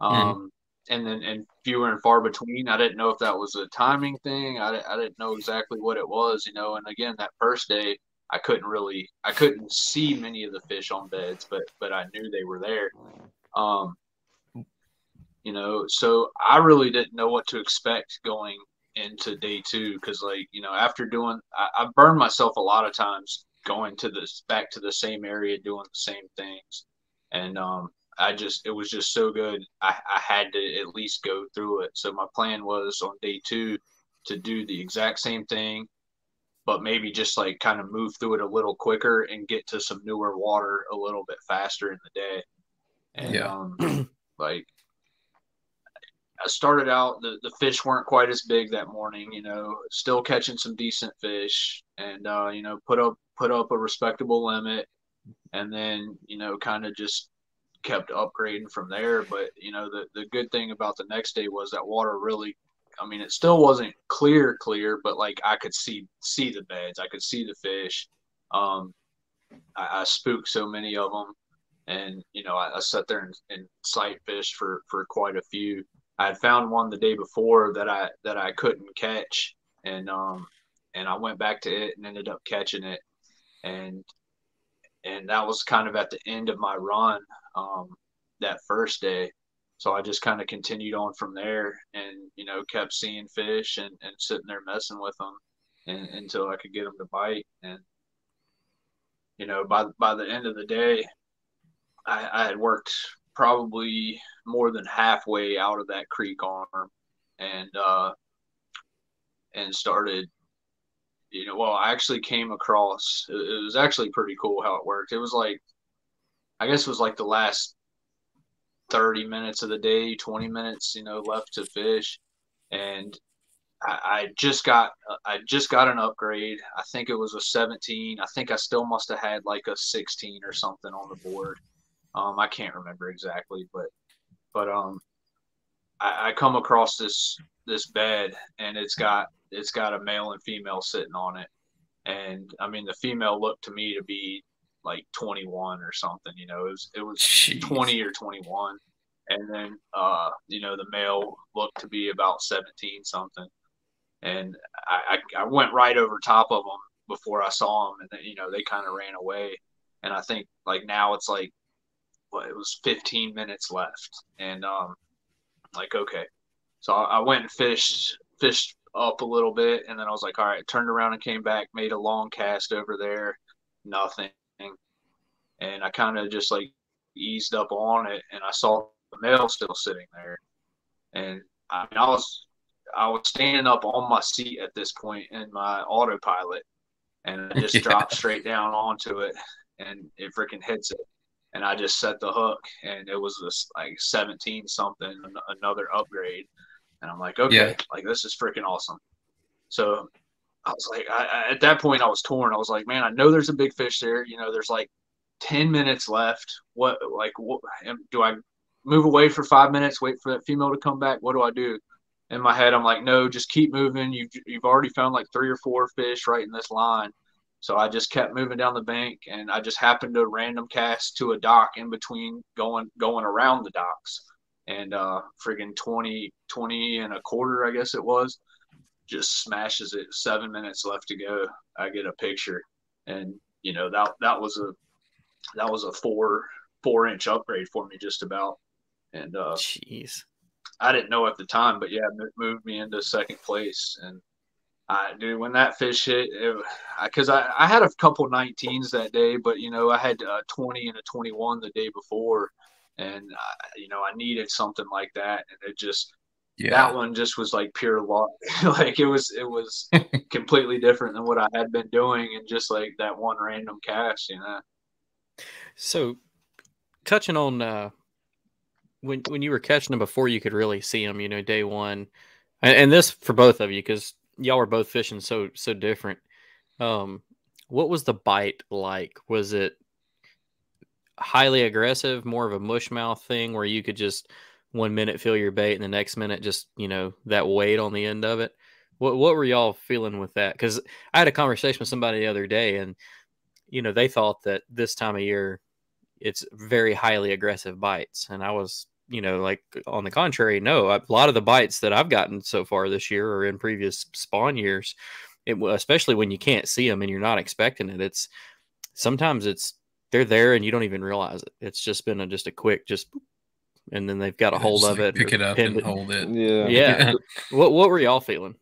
Um, and then and fewer and far between. I didn't know if that was a timing thing. I, I didn't know exactly what it was, you know. And again, that first day, I couldn't really, I couldn't see many of the fish on beds, but but I knew they were there. Um, you know, so I really didn't know what to expect going into day two because, like, you know, after doing, I, I burned myself a lot of times going to this back to the same area doing the same things, and um, I just it was just so good. I, I had to at least go through it. So my plan was on day two to do the exact same thing, but maybe just like kind of move through it a little quicker and get to some newer water a little bit faster in the day. And Yeah. um, like I started out, the, the fish weren't quite as big that morning, you know, still catching some decent fish and, uh, you know, put up, put up a respectable limit and then, you know, kind of just kept upgrading from there. But, you know, the, the good thing about the next day was that water really, I mean, it still wasn't clear, clear, but like I could see, see the beds. I could see the fish. Um, I, I spooked so many of them and, you know, I, I sat there and, and sight fished for, for quite a few. I had found one the day before that I that I couldn't catch, and um and I went back to it and ended up catching it, and and that was kind of at the end of my run um that first day. So I just kind of continued on from there, and you know kept seeing fish and, and sitting there messing with them, and, until I could get them to bite. And you know by by the end of the day, I, I had worked probably more than halfway out of that creek arm and uh and started you know well i actually came across it, it was actually pretty cool how it worked it was like i guess it was like the last 30 minutes of the day 20 minutes you know left to fish and I, just got I just got an upgrade. I think it was a 17. I think I still must have had like a 16 or something on the board. Um, I can't remember exactly, but but um, I, I come across this this bed and it's got it's got a male and female sitting on it, and I mean the female looked to me to be like 21 or something. You know, it was it was Jeez. 20 or 21, and then uh, you know the male looked to be about 17 something, and I I, I went right over top of them before I saw them, and then you know they kind of ran away, and I think like now it's like well, it was 15 minutes left, and um, like okay, so I, I went and fished fished up a little bit, and then I was like, all right, turned around and came back, made a long cast over there, nothing, and I kind of just like eased up on it, and I saw the male still sitting there, and I mean I was I was standing up on my seat at this point in my autopilot, and I just Yeah. dropped straight down onto it, and it freaking hits it and I just set the hook, and it was this like 17 something, an- another upgrade, And I'm like, okay, Yeah. like this is freaking awesome. So I was like, I, I, at that point, I was torn. I was like, man, I know there's a big fish there. You know, there's like 10 minutes left. What, like, what, am- do I move away for five minutes, wait for that female to come back? What do I do? In my head, I'm like, no, just keep moving. You've, you've already found like three or four fish right in this line. So I just kept moving down the bank and I just happened to random cast to a dock in between going, going around the docks and, uh, friggin' 20, 20 and a quarter, I guess it was just smashes it. Seven minutes left to go. I get a picture, and you know that that was a that was a four four inch upgrade for me just about. And uh, Jeez. I didn't know at the time, but yeah, it moved me into second place. And I dude, when that fish hit, because I, I had a couple 19s that day, but you know I had a 20 and a 21 the day before, and I, you know I needed something like that, and it just Yeah. that one just was like pure luck. like it was it was completely different than what I had been doing and just like that one random cast, you know. So, touching on uh, when when you were catching them before you could really see them, you know, day one, and, and this for both of you because y'all were both fishing so so different. Um, what was the bite like? Was it highly aggressive, more of a mush mouth thing where you could just one minute feel your bait and the next minute just you know that weight on the end of it? What what were y'all feeling with that? Because I had a conversation with somebody the other day and you know they thought that this time of year it's very highly aggressive bites and i was you know like on the contrary no a lot of the bites that i've gotten so far this year or in previous spawn years it, especially when you can't see them and you're not expecting it it's sometimes it's they're there and you don't even realize it it's just been a, just a quick just and then they've got a hold of like, it Pick it up and it. hold it. Yeah. yeah what, what were y'all feeling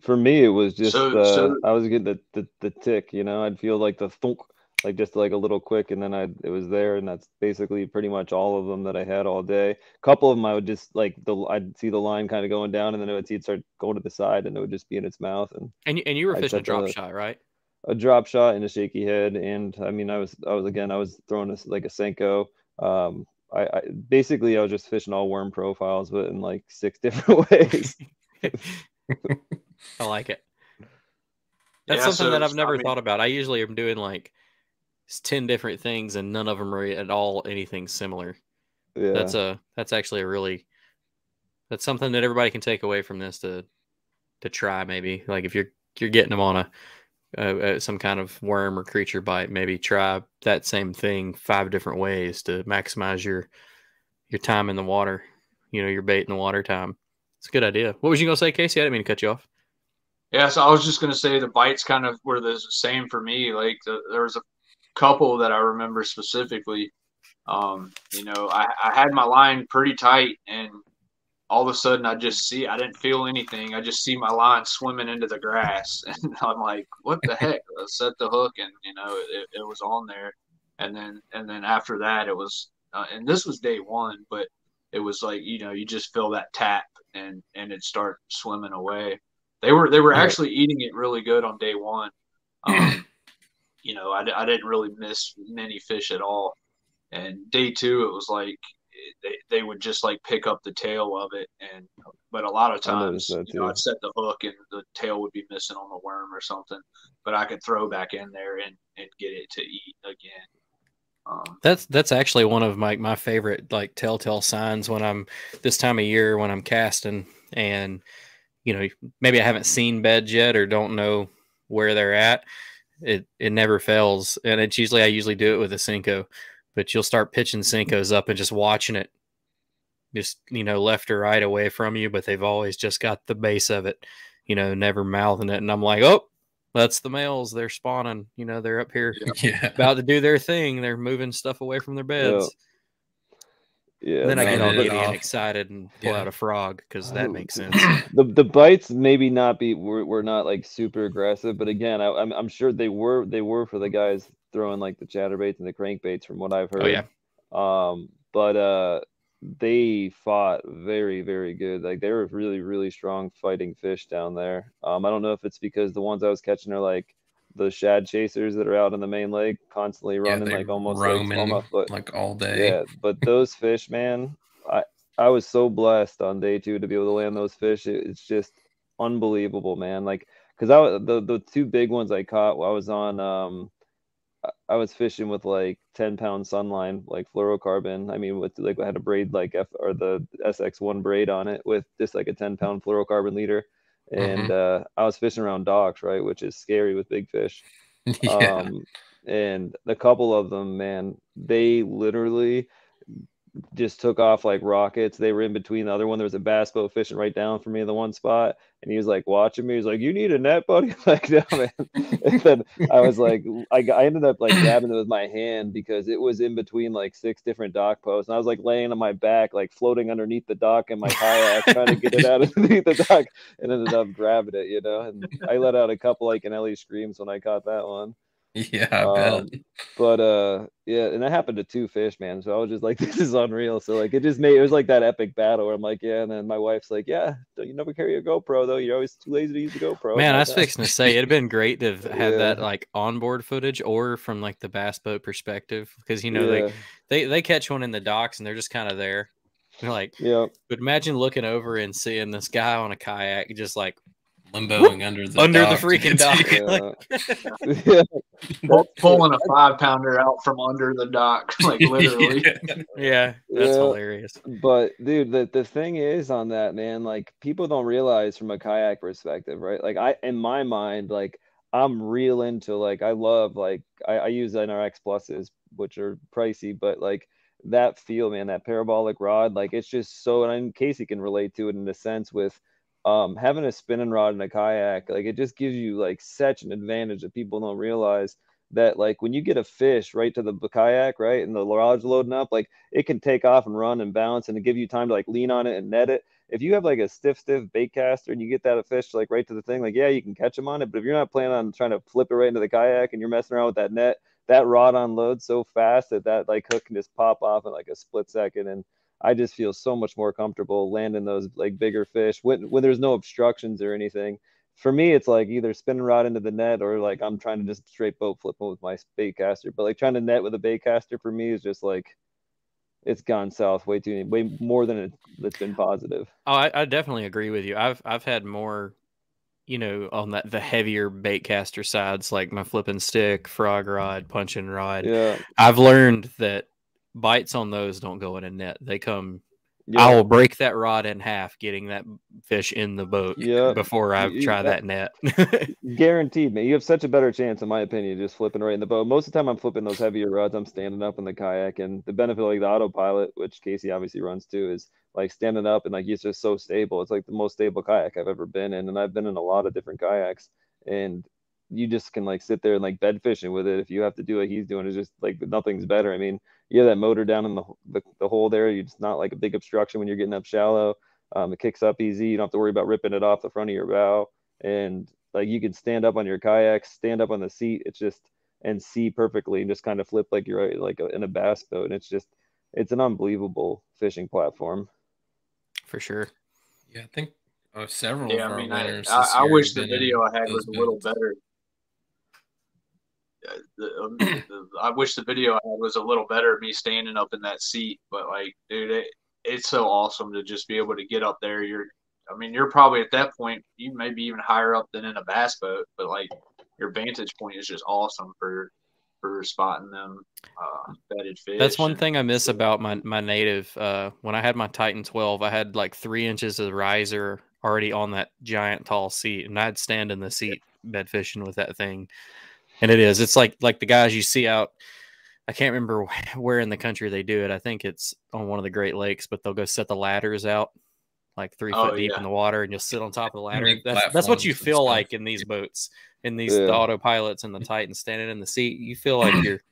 For me, it was just So- uh, so- I was getting the, the the tick. You know, I'd feel like the thunk, like just like a little quick, and then I it was there, and that's basically pretty much all of them that I had all day. A couple of them I would just like the I'd see the line kind of going down, and then it would see it start going to the side, and it would just be in its mouth, and and, you- and you were I fishing a drop the- shot right a drop shot and a shaky head, and I mean I was I was again I was throwing this like a senko. Um, I, I basically I was just fishing all worm profiles, but in like six different ways. i like it That's Yeah, something so, that I've I never mean- thought about. I usually am doing like s- 10 different things and none of them are at all anything similar. Yeah. That's a that's actually a really that's something that everybody can take away from this to to try maybe. Like if you're you're getting them on a uh, uh, some kind of worm or creature bite, maybe try that same thing five different ways to maximize your your time in the water. You know, your bait in the water time. It's a good idea. What was you gonna say, Casey? I didn't mean to cut you off. Yeah, so I was just gonna say the bites kind of were the same for me. Like the, there was a couple that I remember specifically. Um, you know, I, I had my line pretty tight, and all of a sudden I just see I didn't feel anything. I just see my line swimming into the grass, and I'm like, "What the heck?" I set the hook, and you know, it, it was on there. And then and then after that, it was, uh, and this was day one, but it was like you know, you just feel that tap, and and it start swimming away. They were they were actually eating it really good on day one. Um, you know, I, I didn't really miss many fish at all. And day two, it was like they, they would just like pick up the tail of it, and but a lot of times, you know. I'd set the hook and the tail would be missing on the worm or something, but I could throw back in there and and get it to eat again. Um, That's that's actually one of my my favorite like telltale signs when I'm this time of year when I'm casting and you know maybe I haven't seen beds yet or don't know where they're at. It it never fails, and it's usually I usually do it with a Senko, but you'll start pitching Senkos up and just watching it, just you know left or right away from you, but they've always just got the base of it, you know, never mouthing it, and I'm like, oh, that's the males. They're spawning. You know, they're up here Yeah. about to do their thing. They're moving stuff away from their beds. Yeah. Then I get all giddy and excited and pull Yeah. out a frog because that makes sense. the the bites maybe not be were, were not like super aggressive, but again, I, I'm I'm sure they were they were for the guys throwing like the chatterbaits and the crankbaits from what I've heard. Oh yeah, Um, but uh, they fought very very good. Like they were really really strong fighting fish down there. Um, I don't know if it's because the ones I was catching are like the shad chasers that are out in the main lake constantly running they like almost like roaming but like all day. yeah, but those fish, man, I I was so blessed on day two to be able to land those fish. It, it's just unbelievable, man. Like, cause I the the two big ones I caught, I was on um I was fishing with like 10 pound sunline, like fluorocarbon. I mean, with like I had a braid like F or the SX1 braid on it with just like a 10 pound fluorocarbon leader. And mm-hmm. uh, I was fishing around docks, right, which is scary with big fish. yeah. Um, and a couple of them, man, they literally just took off like rockets. They were in between the other one. There was a bass boat fishing right down for me in the one spot, and he was like watching me. He's like, "You need a net, buddy." like, no, man. and then I was like, I, I ended up like grabbing it with my hand because it was in between like six different dock posts, and I was like laying on my back, like floating underneath the dock in my kayak, trying to get it out underneath the dock, and ended up grabbing it, you know. And I let out a couple like an Ellie screams when I caught that one. Yeah, um, but uh, yeah, and that happened to two fish, man. So I was just like, this is unreal. So like, it just made it was like that epic battle where I'm like, yeah, and then my wife's like, yeah, don't you never carry a GoPro though? You're always too lazy to use a GoPro. Man, I was fixing to say it'd been great to have yeah. that like onboard footage or from like the bass boat perspective because you know yeah. like they they catch one in the docks and they're just kind of there. You're like, yeah. But imagine looking over and seeing this guy on a kayak just like limboing under the under the freaking dock. Yeah. yeah. Pulling a five pounder out from under the dock, like literally. yeah. yeah, that's yeah. hilarious. But dude, the, the thing is on that, man, like people don't realize from a kayak perspective, right? Like I in my mind, like I'm real into like I love like I, I use NRX pluses, which are pricey, but like that feel, man, that parabolic rod, like it's just so and Casey can relate to it in a sense with um, having a spinning rod in a kayak, like it just gives you like such an advantage that people don't realize that like when you get a fish right to the kayak, right, and the rod's loading up, like it can take off and run and bounce and give you time to like lean on it and net it. If you have like a stiff, stiff bait caster and you get that fish like right to the thing, like yeah, you can catch them on it. But if you're not planning on trying to flip it right into the kayak and you're messing around with that net, that rod unloads so fast that that like hook can just pop off in like a split second and I just feel so much more comfortable landing those like bigger fish when when there's no obstructions or anything. For me, it's like either spinning rod into the net or like I'm trying to just straight boat flip with my bait caster. But like trying to net with a bait caster for me is just like it's gone south way too way more than it, has been positive. Oh, I, I definitely agree with you. I've I've had more, you know, on that the heavier bait caster sides, like my flipping stick, frog rod, punching rod. Yeah, I've learned that bites on those don't go in a net. They come. Yeah. I will break that rod in half, getting that fish in the boat yeah. before I you, try that net. guaranteed, man. You have such a better chance, in my opinion, just flipping right in the boat. Most of the time, I'm flipping those heavier rods. I'm standing up in the kayak, and the benefit, like the autopilot, which Casey obviously runs too, is like standing up and like he's just so stable. It's like the most stable kayak I've ever been in, and I've been in a lot of different kayaks, and you just can like sit there and like bed fishing with it. If you have to do what he's doing, it's just like nothing's better. I mean, you have that motor down in the, the, the hole there. It's not like a big obstruction when you're getting up shallow. Um, it kicks up easy. You don't have to worry about ripping it off the front of your bow. And like you can stand up on your kayak, stand up on the seat. It's just and see perfectly and just kind of flip like you're like in a bass boat. And it's just it's an unbelievable fishing platform. For sure. Yeah, I think uh, several. Yeah, I mean, I, I, I wish the video I had was a little better. Um, I wish the video I had was a little better. Me standing up in that seat, but like, dude, it, it's so awesome to just be able to get up there. You're, I mean, you're probably at that point, you may be even higher up than in a bass boat, but like your vantage point is just awesome for for spotting them uh, bedded fish. That's one thing I miss about my my native. Uh, when I had my Titan 12, I had like three inches of riser already on that giant tall seat, and I'd stand in the seat bed fishing with that thing and it is. It's like like the guys you see out. I can't remember where in the country they do it. I think it's on one of the Great Lakes, but they'll go set the ladders out like three foot oh, deep yeah. in the water, and you'll sit on top of the ladder. That's, that's what you feel like in these boats, in these yeah. the autopilots and the Titan standing in the seat. You feel like you're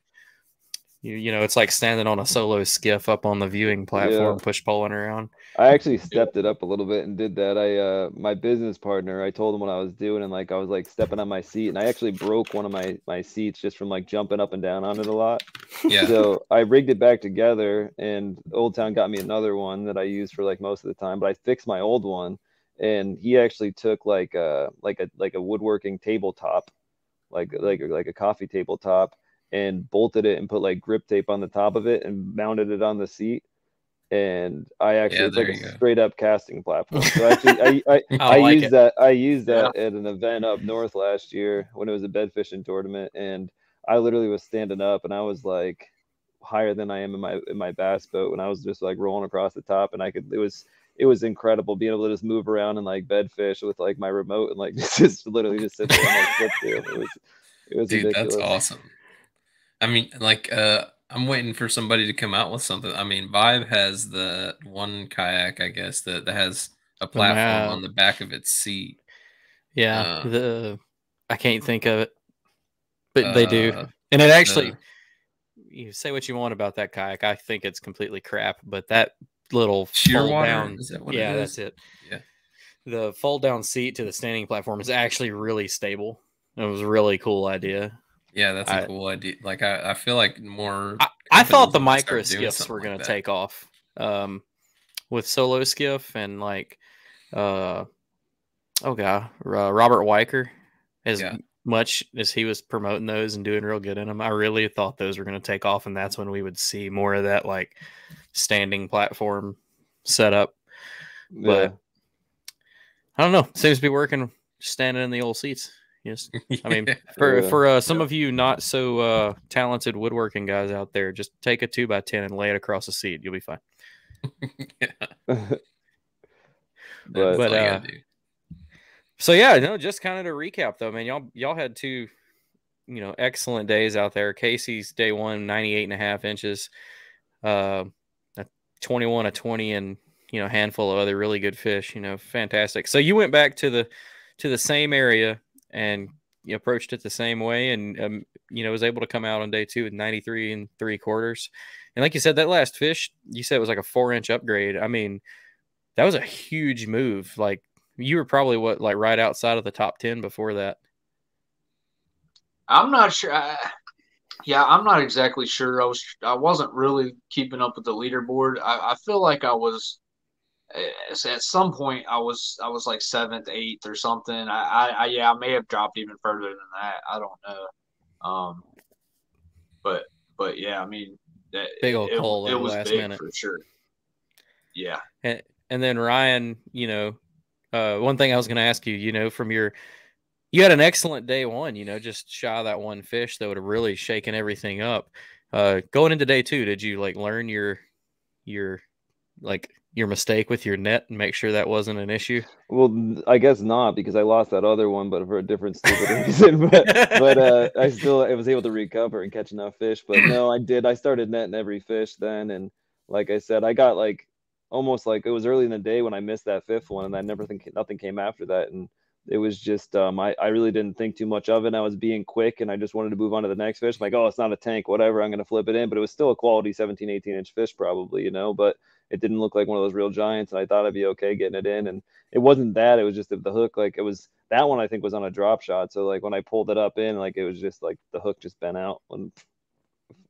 you, you know, it's like standing on a solo skiff up on the viewing platform, yeah. push pulling around. I actually stepped it up a little bit and did that. I, uh, my business partner, I told him what I was doing, and like I was like stepping on my seat, and I actually broke one of my my seats just from like jumping up and down on it a lot. Yeah. So I rigged it back together, and Old Town got me another one that I used for like most of the time. But I fixed my old one, and he actually took like a like a like a woodworking tabletop, like like like a coffee tabletop and bolted it and put like grip tape on the top of it and mounted it on the seat. And I actually Yeah, it's like a straight up casting platform. So actually, I I, I I, like used it. that I used Yeah. that at an event up north last year when it was a bed fishing tournament, and I literally was standing up and I was like higher than I am in my in my bass boat, when I was just like rolling across the top, and I could it was it was incredible being able to just move around and like bed fish with like my remote and like just literally just sit there and like flip through. It was it was Dude, ridiculous. that's awesome. I mean, like, uh, I'm waiting for somebody to come out with something. I mean, Vibe has the one kayak, I guess, that, that has a platform map. on the back of its seat. Yeah, Uh, the I can't think of it, but they do, Uh, and it actually. the- You say what you want about that kayak. I think it's completely crap, but that little Sheer fold water? down, Is that what yeah, it that's it. Yeah. The fold down seat to the standing platform is actually really stable. It was a really cool idea. Yeah, that's a I- cool idea. Like, I, I feel like more. I, I thought the micro skiffs were going to that. take off um, with solo skiff and like, uh, oh god, uh, Robert Weicker. As Yeah. much as he was promoting those and doing real good in them, I really thought those were going to take off, and that's when we would see more of that like standing platform setup. But I don't know. Seems to be working. Standing in the old seats. Yes. I mean, for Yeah. for uh, some of you not so uh, talented woodworking guys out there, just take a two by ten and lay it across the seat. You'll be fine. But But, uh. So yeah, no, just kind of to recap though, man, y'all y'all had two, you know, excellent days out there. Casey's day one, 98 and a half inches, uh, a 21, a 20, and you know, handful of other really good fish. You know, fantastic. So you went back to the to the same area and you approached it the same way, and um, you know, was able to come out on day two with 93 and three quarters. And like you said, that last fish, you said it was like a four inch upgrade. I mean, that was a huge move. Like you were probably what like right outside of the top 10 before that I'm not sure. I, yeah, I'm not exactly sure. I was I wasn't really keeping up with the leaderboard. I, I feel like I was at some point I was I was like seventh, eighth, or something. I, I, I yeah, I may have dropped even further than that. I don't know. Um, but but yeah, I mean, that- Big old it, call it though, was last big minute. for sure. Yeah. and, and then ryan you know uh one thing i was going to ask you you know from your you had an excellent day one you know just shy of that one fish that would have really shaken everything up uh going into day two did you like learn your your like your mistake with your net and make sure that wasn't an issue well, I guess not because I lost that other one, but for a different stupid reason. But but uh, I still I was able to recover and catch enough fish. But no, I did. I started netting every fish then, and like I said, I got like almost like it was early in the day when I missed that fifth one, and I never think nothing came after that, and it was just um I, I really didn't think too much of it. And I was being quick, and I just wanted to move on to the next fish. like, oh, it's not a tank, whatever. I'm gonna flip it in, but it was still a quality 17, 18 inch fish, probably, you know. But it didn't look like one of those real giants, and I thought I'd be okay getting it in, and it wasn't that. It was just the, the hook. Like it was that one. I think was on a drop shot. So like when I pulled it up in, like it was just like the hook just bent out when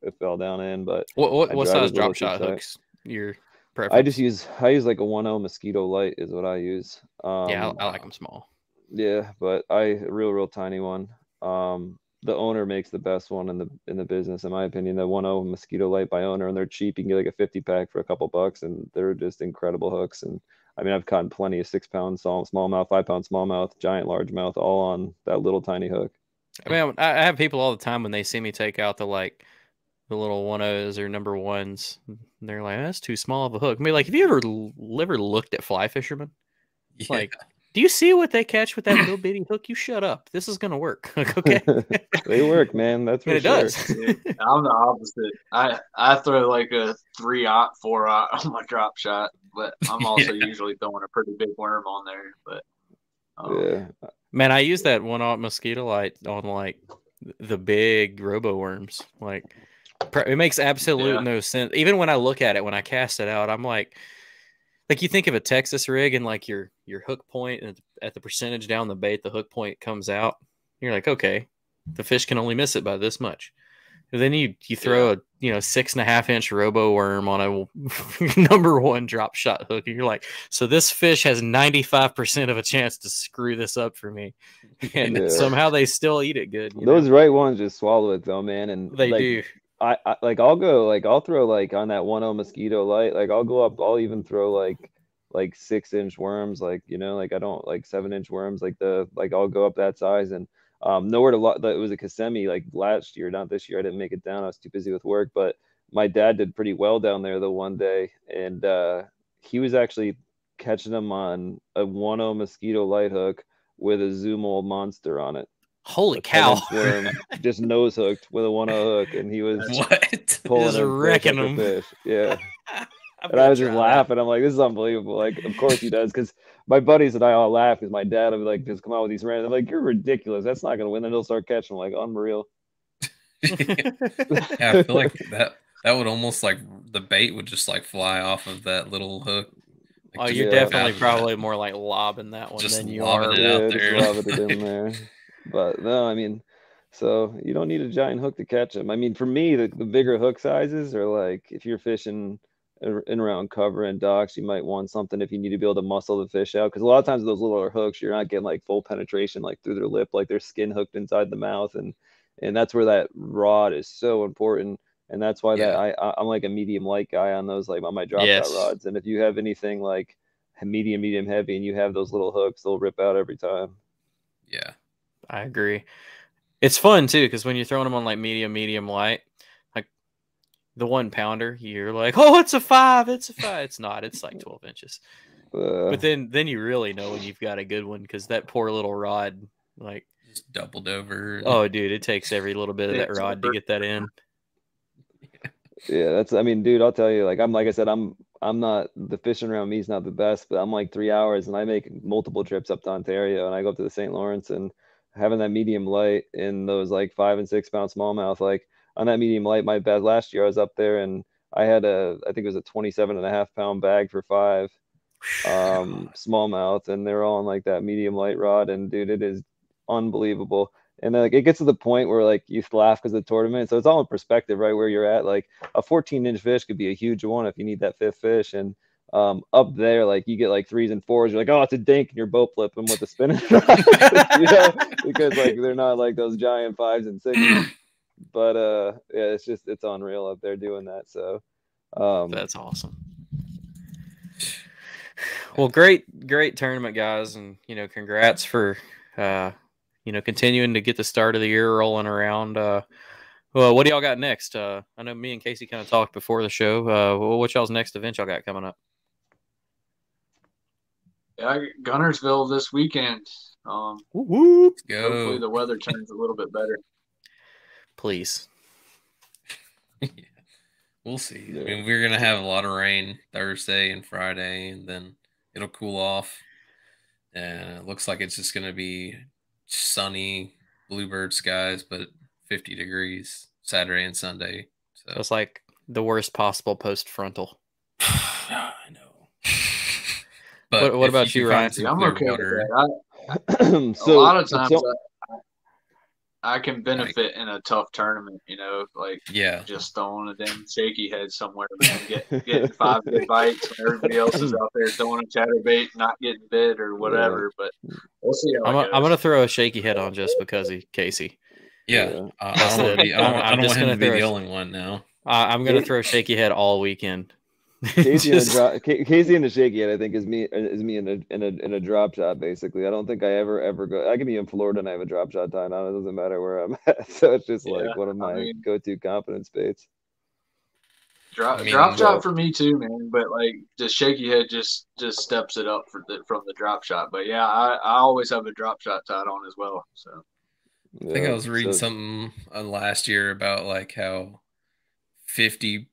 it fell down in. But what what, size drop shot tight. hooks your preference? I just use I use like a 1.0 mosquito light is what I use. Um, yeah I, I like them small yeah, but I real real tiny one. Um, the owner makes the best one in the in the business, in my opinion. The 1.0 mosquito light by owner, and they're cheap. You can get like a 50 pack for a couple bucks, and they're just incredible hooks. And I mean, I've caught plenty of six pound small smallmouth, five pound smallmouth, giant largemouth, all on that little tiny hook. I mean, I, I have people all the time when they see me take out the like the little one O's or number ones. They're like, "That's too small of a hook." I mean, like, have you ever ever looked at fly fishermen? Yeah. Like, do you see what they catch with that little bitty hook? You shut up. This is gonna work. Okay, they work, man. That's for and it sure. does. Yeah, I'm the opposite. I I throw like a three aught, four aught on my drop shot, but I'm also Yeah. usually throwing a pretty big worm on there. But um, Yeah, Man, I use that one aught mosquito light on like the big robo worms. Like, it makes absolute Yeah. no sense. Even when I look at it, when I cast it out, I'm like, like you think of a Texas rig and like your your hook point and at the percentage down the bait, the hook point comes out. You're like, okay, the fish can only miss it by this much. And then you you throw a you know six and a half inch robo worm on a number one drop shot hook, and you're like, so this fish has 95 percent of a chance to screw this up for me, and Yeah. somehow they still eat it good. you know? those right ones just swallow it though, man. And they like, do. I, I like I'll go like I'll throw like on that one O mosquito light. Like I'll go up. I'll even throw like like six inch worms. Like you know, like I don't like seven inch worms. Like the like I'll go up that size and um nowhere to lot. It was a Kissimmee like last year, not this year. I didn't make it down. I was too busy with work. But my dad did pretty well down there the one day, and uh he was actually catching them on a one O mosquito light hook with a Zoom Ol' Monster on it. Holy cow! worm, just nose hooked with a one O hook, and he was What? pulling Just a fish wrecking after 'em. fish. Yeah, I'm and I was just try that. laughing. I'm like, this is unbelievable. Like, of course he does, because my buddies and I all laugh because my dad would like just come out with these random. I'm like, you're ridiculous. That's not gonna win. Then he'll start catching. them. like, unreal. yeah, I feel like that that would almost like the bait would just like fly off of that little hook. oh, you're Yeah. definitely out of probably more like lobbing that one Just than you are. it out yeah, there. just lobbing it in there. But no, I mean, so you don't need a giant hook to catch them. I mean, for me, the, the bigger hook sizes are like if you're fishing in around cover and docks, you might want something if you need to be able to muscle the fish out. Because a lot of times those little hooks, you're not getting like full penetration like through their lip, like their skin hooked inside the mouth, and and that's where that rod is so important. And that's why that Yeah. I I- I'm like a medium light guy on those like on my drop Yes. shot rods. And if you have anything like medium, medium heavy, and you have those little hooks, they'll rip out every time. Yeah. I agree. It's fun too because when you're throwing them on like medium, medium light, like the one pounder, you're like, oh, it's a five, it's a five. It's not. It's like twelve inches. Uh, But then, then you really know when you've got a good one because that poor little rod, like, Just doubled over. oh, dude, it takes every little bit of that It's rod to get that in. yeah, that's I mean, dude, I'll tell you, like I'm like I said, I'm I'm not the fishing around me is not the best, but I'm like three hours and I make multiple trips up to Ontario and I go up to the St. Lawrence and having that medium light in those like five and six pound smallmouth, like on that medium light, my bad last year I was up there and I had a I think it was a 27 and a half pound bag for five um smallmouth and they're all on like that medium light rod and dude it is unbelievable. And then like it gets to the point where like you laugh because of the tournament so it's all in perspective right where you're at like a 14 inch fish could be a huge one if you need that fifth fish and um up there like you get like threes and fours you're like oh it's a dink and you're boat flipping with the spinning rod, you know because like they're not like those giant fives and sixes but uh yeah it's just it's unreal up there doing that so um That's awesome. Well, great, great tournament, guys, and you know, congrats for uh, you know continuing to get the start of the year rolling around. Uh, well, what do y'all got next? Uh, I know me and Casey kind of talked before the show. Uh, what y'all's next event y'all got coming up? Yeah, Guntersville this weekend. Um, Whoop, Let's hopefully the weather turns a little bit better. Please. We'll see. I mean, we're gonna have a lot of rain Thursday and Friday, and then it'll cool off. And it looks like it's just gonna be sunny, bluebird skies, but 50 degrees Saturday and Sunday. So So it's like the worst possible post frontal. I know. What- what about can you, Ryan? I'm clear okay with water- that. I, so a lot of so- times I, I can benefit in a tough tournament, you know, like Yeah, just throwing a damn shaky head somewhere and get, getting five good bites when everybody else is out there throwing a chatterbait, not getting bit or whatever. But we'll see how I'm, it a, goes. I'm gonna throw a shaky head on just because he Casey. yeah. Yeah. Uh, I don't want to be, I don't, I'm I don't want him gonna be the a- only one now. I, I'm gonna Casey- throw shaky head all weekend. Casey, and a Just- drop, Casey and the shaky head, I think, is me is me in a in a in a drop shot. Basically, I don't think I ever ever go. I can be in Florida and I have a drop shot time on. It doesn't matter where I'm at. So it's just Yeah, like one of I my mean- go-to confidence baits. Drop I mean, drop shot for me too, man. But like the shaky head just just steps it up for the from the drop shot. But yeah, I, I always have a drop shot tied on as well. So I think I was reading so- something uh, last year about like how fifty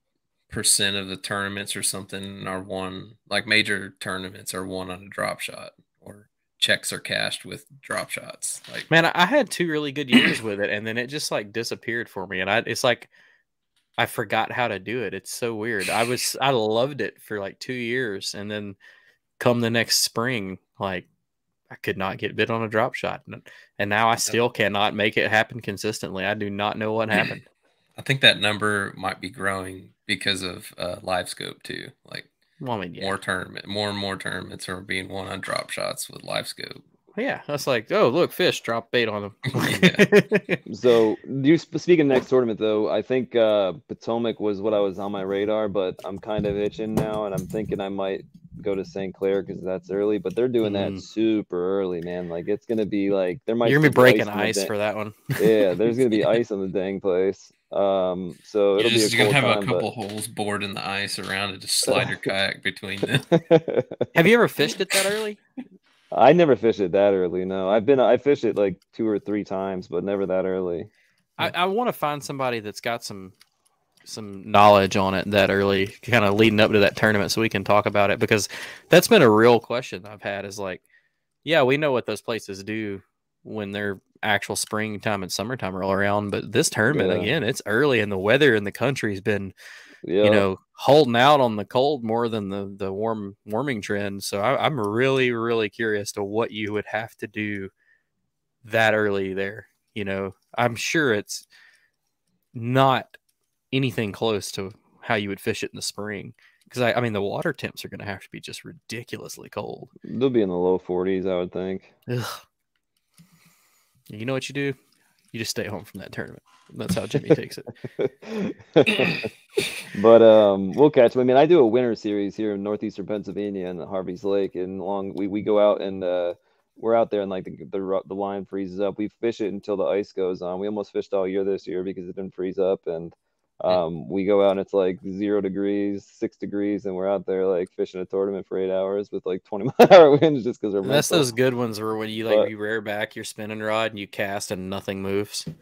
percent of the tournaments or something are won, like major tournaments are won on a drop shot, or checks are cashed with drop shots. Like, Man, I had two really good years with it, and then it just like disappeared for me, and I it's like I forgot how to do it. It's so weird. I was I loved it for like two years, and then come the next spring, like I could not get bit on a drop shot, and now I still cannot make it happen consistently. I do not know what happened. I think that number might be growing because of uh, LiveScope too. Like Well, I mean, yeah. more tournament, more and more tournaments are being won on drop shots with LiveScope. Yeah, that's like, oh look, fish drop bait on them. So you sp- speaking next tournament though, I think uh, Potomac was what I was on my radar, but I'm kind of itching now, and I'm thinking I might go to St. Clair because that's early. But they're doing Mm. that super early, man. Like it's gonna be like there might You're gonna be breaking on the ice for that one. yeah, there's gonna be ice on the dang place. Um, so You're just be a gonna cool have a time. couple holes bored in the ice around it, just slide your kayak between them. Have you ever fished it that early? I never fish it that early. No, I've been I fished it like two or three times, but never that early. I, I want to find somebody that's got some some knowledge on it that early, kind of leading up to that tournament, so we can talk about it because that's been a real question I've had. Is like, yeah, we know what those places do when their actual springtime and summertime roll around, but this tournament Yeah. again, it's early, and the weather in the country's been Yeah, you know holding out on the cold more than the the warm warming trend. So I, I'm really really curious to what you would have to do that early there. You know, I'm sure it's not anything close to how you would fish it in the spring. Because I, I mean, the water temps are going to have to be just ridiculously cold. they'll be in the low 40s, I would think. Ugh. You know what you do? You just stay home from that tournament. That's how Jimmy takes it. but um, we'll catch. I mean, I do a winter series here in northeastern Pennsylvania and Harvey's Lake, and long we, we go out and uh, we're out there and like the, the the line freezes up. We fish it until the ice goes on. We almost fished all year this year because it didn't freeze up, and um, we go out and it's like zero degrees, six degrees, and we're out there like fishing a tournament for eight hours with like 20 mile hour winds just because we're That's those good ones where when you like But- you rear back your spinning rod and you cast and nothing moves.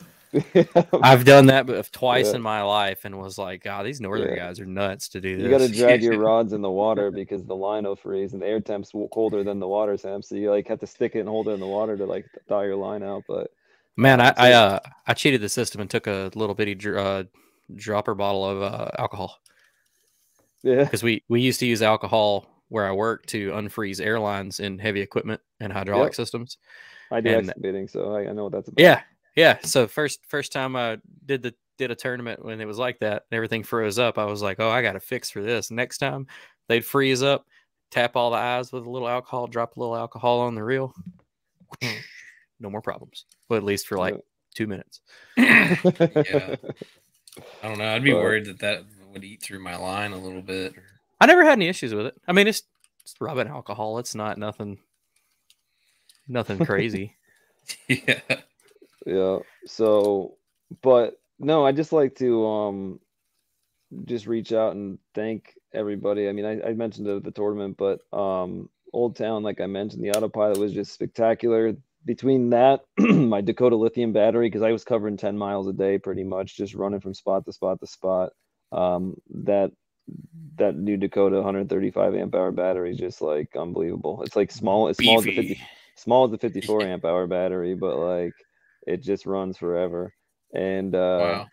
Yeah. I've done that but twice Yeah. in my life and was like, God, these northern Yeah. guys are nuts to do this. You got to drag your rods in the water because the line will freeze and the air temp's colder than the water temp. So you like have to stick it and hold it in the water to like thaw your line out. But Man, I, I uh I cheated the system and took a little bitty dr- dropper bottle of uh, alcohol yeah, because we we used to use alcohol where I work to unfreeze airlines in heavy equipment and hydraulic Yep. systems. I do And- excavating, so I, I know what that's about. Yeah, yeah. So first first time I did the did a tournament when it was like that and everything froze up, I was like, oh, I got a fix for this. Next time they'd freeze up, tap all the eyes with a little alcohol, drop a little alcohol on the reel, no more problems. Well, at least for like two minutes. yeah. I don't know. I'd be But- worried that that would eat through my line a little bit. I never had any issues with it. I mean, it's, it's rubbing alcohol. It's not nothing, nothing crazy. yeah. yeah. So, but no, I just like to um just reach out and thank everybody. I mean, I, I mentioned the, the tournament, but um Old Town, like I mentioned, the autopilot was just spectacular. Between that, my Dakota lithium battery, because I was covering 10 miles a day pretty much, just running from spot to spot to spot. Um, that that new Dakota 135 amp hour battery is just like unbelievable. It's like small, as small as the 50, small as the 54 amp hour battery, but like it just runs forever. And uh, Wow.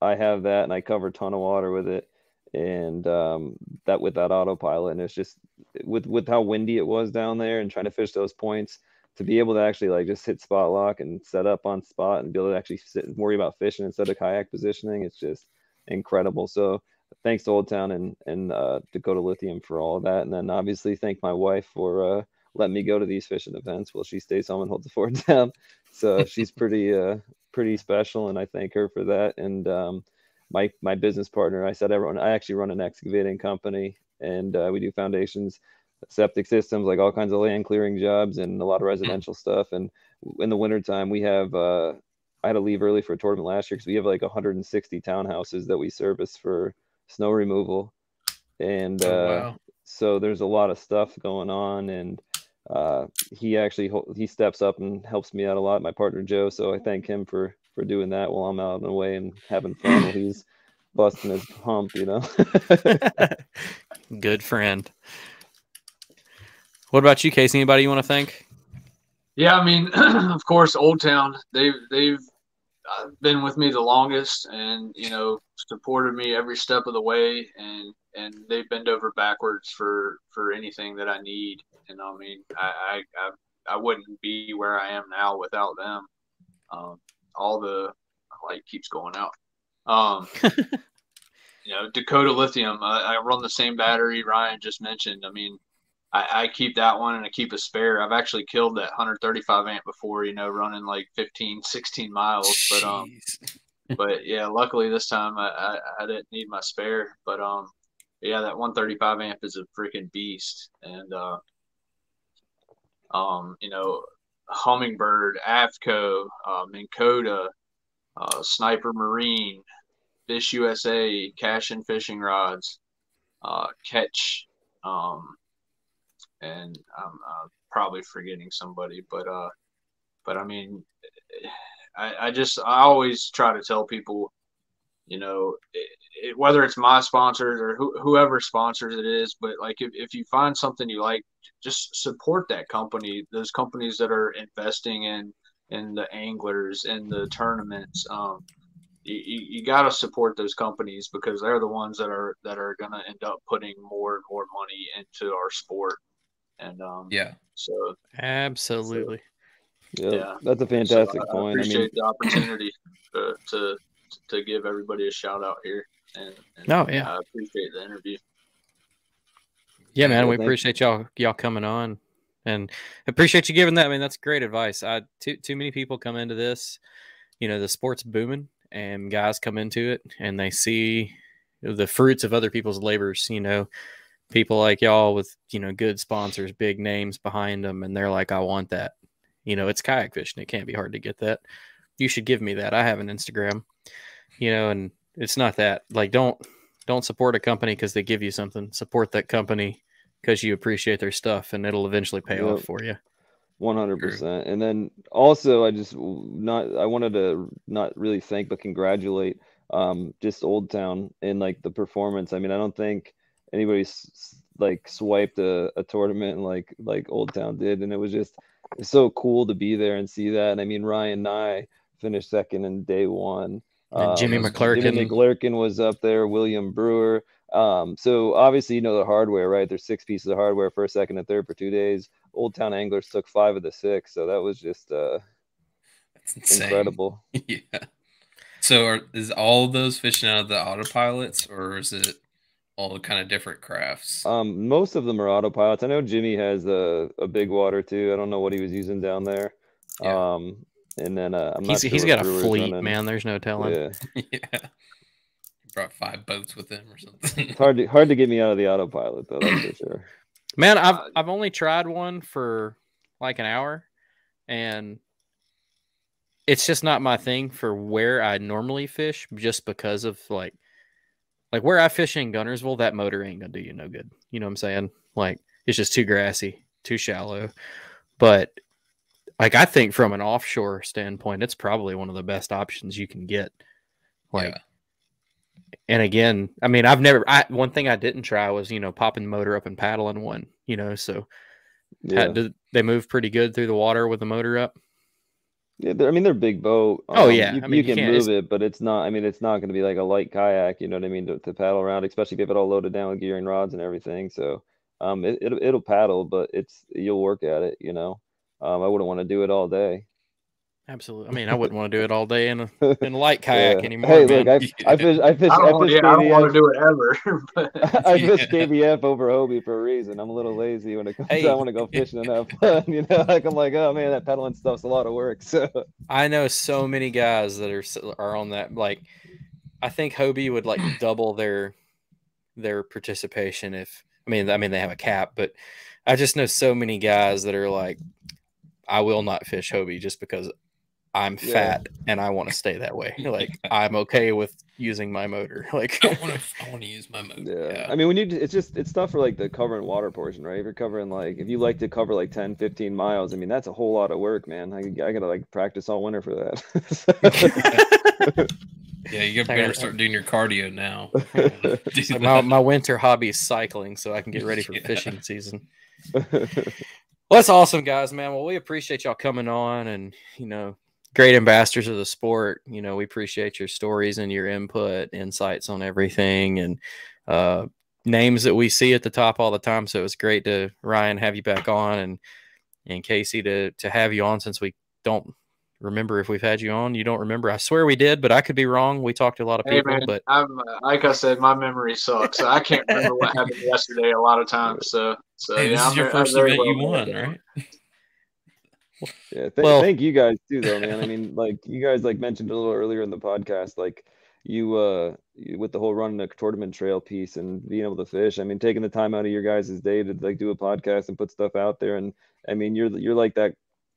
I have that, and I cover a ton of water with it, and um, that with that autopilot, and it's just with with how windy it was down there, and trying to fish those points to be able to actually like just hit spot lock and set up on spot and be able to actually sit and worry about fishing instead of kayak positioning. It's just incredible. So thanks to Old Town and and uh, Dakota Lithium for all that, and then obviously thank my wife for uh, letting me go to these fishing events while she stays home and holds the fort down. So she's pretty uh pretty special, and I thank her for that. And um, my my business partner, I said everyone, I actually run an excavating company, and uh, we do foundations, septic systems, like all kinds of land clearing jobs, and a lot of residential stuff. And in the wintertime, we have. Uh, I had to leave early for a tournament last year because we have like 160 townhouses that we service for snow removal, and Oh, uh, wow. so there's a lot of stuff going on and uh, he actually he steps up and helps me out a lot my partner joe so i thank him for for doing that while i'm out and away and having fun while he's busting his hump you know Good friend. What about you, Casey? Anybody you want to thank? Yeah, I mean, of course, Old Town. They've they've uh, been with me the longest, and you know, supported me every step of the way, and and they bend over backwards for for anything that I need. And I mean, I I I, I wouldn't be where I am now without them. Um, all the light keeps going out. Um, you know, Dakota Lithium. I, I run the same battery Ryan just mentioned. I mean, I, I keep that one and I keep a spare. I've actually killed that 135 amp before, you know, running like 15, 16 miles. But um, but yeah, luckily this time I, I, I didn't need my spare. But um, yeah, that 135 amp is a freaking beast, and uh, um, you know, Humminbird, Avco, uh, Minn Kota, uh, Sniper Marine, Fish USA, Cashion Fishing Rods, uh, Catch, um, and I'm uh, probably forgetting somebody, but uh, but I mean, I, I just I always try to tell people, you know, it, it, whether it's my sponsors or who, whoever sponsors it is, but like if, if you find something you like, just support that company. Those companies that are investing in in the anglers and the tournaments. Um, you, you got to support those companies because they're the ones that are that are going to end up putting more and more money into our sport. And um, Yeah. so Absolutely. Yeah, Yeah. that's a fantastic I, I point. I appreciate mean, the opportunity to, to to give everybody a shout out here. And, and Oh, yeah. I appreciate the interview. Yeah, man, we appreciate y'all y'all coming on, and appreciate you giving that. I mean, that's great advice. I too too many people come into this, you know, the sport's booming, and guys come into it and they see the fruits of other people's labors. You know, people like y'all with you know good sponsors, big names behind them, and they're like, I want that. You know, it's kayak fishing. It can't be hard to get that. You should give me that. I have an Instagram, you know, and it's not that. Like, don't don't support a company because they give you something. Support that company because you appreciate their stuff, and it'll eventually pay off for you. One hundred percent. And then also, I just not I wanted to not really thank but congratulate um just Old Town and like the performance. I mean, I don't think anybody's s- like swiped a, a tournament like like Old Town did, and it was just it's so cool to be there and see that. And I mean, Ryan Nye finished second in day one. And Jimmy Um, McClurkin. Jimmy McClurkin was up there. William Brewer. Um, so obviously, you know the hardware, right? There's six pieces of hardware, first, second, and third for two days. Old Town Anglers took five of the six, so that was just uh, incredible. yeah. So are, is all those fishing out of the autopilots or is it all the kind of different crafts? Um, most of them are autopilots. I know Jimmy has a, a big water too. I don't know what he was using down there. Yeah. Um, and then uh, I'm not He's sure he's what got a fleet, running. man. There's no telling. Yeah, yeah. He brought five boats with him or something. it's hard to hard to get me out of the autopilot though. That's for sure. Man, I've Uh, I've only tried one for like an hour, and it's just not my thing for where I normally fish, just because of like like where I fish in Guntersville, that motor ain't gonna do you no good. You know what I'm saying? Like it's just too grassy, too shallow. But like I think from an offshore standpoint, it's probably one of the best options you can get. Like yeah. and again, I mean, I've never. I one thing I didn't try was you know popping the motor up and paddling one. You know, so Yeah, had- did they move pretty good through the water with the motor up? Yeah. I mean, they're big boat. Oh, Um, yeah. you, I mean, you you can move it, but it's not. I mean, it's not going to be like a light kayak. You know what I mean? To, to paddle around, especially if you have it all loaded down with gearing rods and everything. So, um, it, it'll it'll paddle, but it's you'll work at it. You know, um, I wouldn't want to do it all day. Absolutely. I mean, I wouldn't want to do it all day in a in a light kayak Yeah. anymore. Hey, man. look, I I fish I fish I I, don't, want, fish yeah, I don't want to do it ever. but I fish Yeah. KBF over Hobie for a reason. I'm a little lazy when it comes. Hey. to I want to go fishing and have fun. You know, like I'm like, oh man, that pedaling stuff's a lot of work. So I know so many guys that are are on that. Like, I think Hobie would like double their their participation if I mean I mean they have a cap, but I just know so many guys that are like, I will not fish Hobie just because I'm Yeah. fat and I want to stay that way. Like I'm okay with using my motor. Like I want to. I want to use my motor. yeah. Yeah. I mean, when you it's just it's tough for like the covering water portion, right? If you're covering like if you like to cover like 10, 15 miles, I mean that's a whole lot of work, man. I, I gotta like practice all winter for that. Yeah, you better start uh, doing your cardio now. Do my, my winter hobby is cycling, so I can get ready for Yeah. fishing season. Well, that's awesome, guys, man. Well, we appreciate y'all coming on and, you know, great ambassadors of the sport. You know, we appreciate your stories and your input, insights on everything, and uh, names that we see at the top all the time. So it was great to, Ryan, have you back on and, and Casey to, to have you on since we don't remember if we've had you on. You don't remember? I swear we did, but I could be wrong. We talked to a lot of Hey people, man, but I'm uh, like I said, my memory sucks. So I can't remember what happened yesterday a lot of times. So, so Hey, yeah, this I'm is your first very event you won, right? Yeah, th- Well- thank you guys too, though, man. I mean, like you guys like mentioned a little earlier in the podcast, like you uh you, with the whole running a tournament trail piece and being able to fish. I mean, taking the time out of your guys' day to like do a podcast and put stuff out there. And I mean, you're you're like that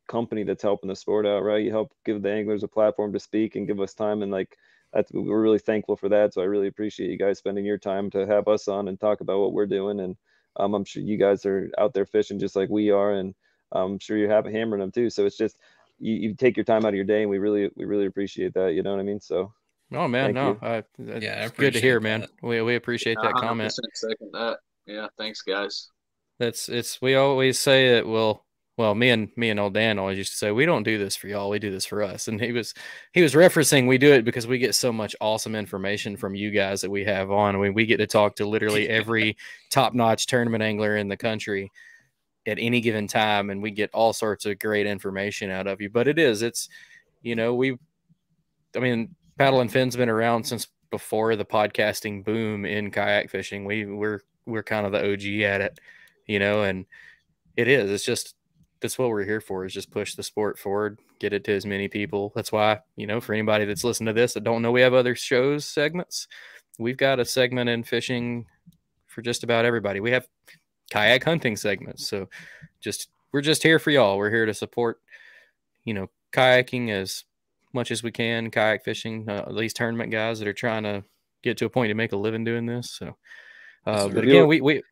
company that's helping the sport out, right? You help give the anglers a platform to speak and give us time, and like that's we're really thankful for that. So I really appreciate you guys spending your time to have us on and talk about what we're doing. And um, I'm sure you guys are out there fishing just like we are, and I'm sure you're happy hammering them too. So it's just you, you take your time out of your day, and we really we really appreciate that. You know what I mean? So oh man, Thank no, you. I, Yeah, I good to hear, appreciate man. We we appreciate Yeah, that comment. Second that. Yeah, thanks guys. That's it's we always say it. Well, well, me and me and old Dan always used to say we don't do this for y'all. We do this for us. And he was he was referencing we do it because we get so much awesome information from you guys that we have on. We we get to talk to literally every top notch tournament angler in the country at any given time, and we get all sorts of great information out of you. But it is it's you know we, I mean, Paddle N' Fin's been around since before the podcasting boom in kayak fishing. We we're we're kind of the OG at it, you know, and it is. It's just that's what we're here for is just push the sport forward, get it to as many people. That's why, you know, for anybody that's listening to this that don't know we have other shows segments, we've got a segment in fishing for just about everybody. We have kayak hunting segments. So just we're just here for y'all. We're here to support, you know, kayaking as much as we can, kayak fishing, uh, these tournament guys that are trying to get to a point to make a living doing this. So uh, but again, we, we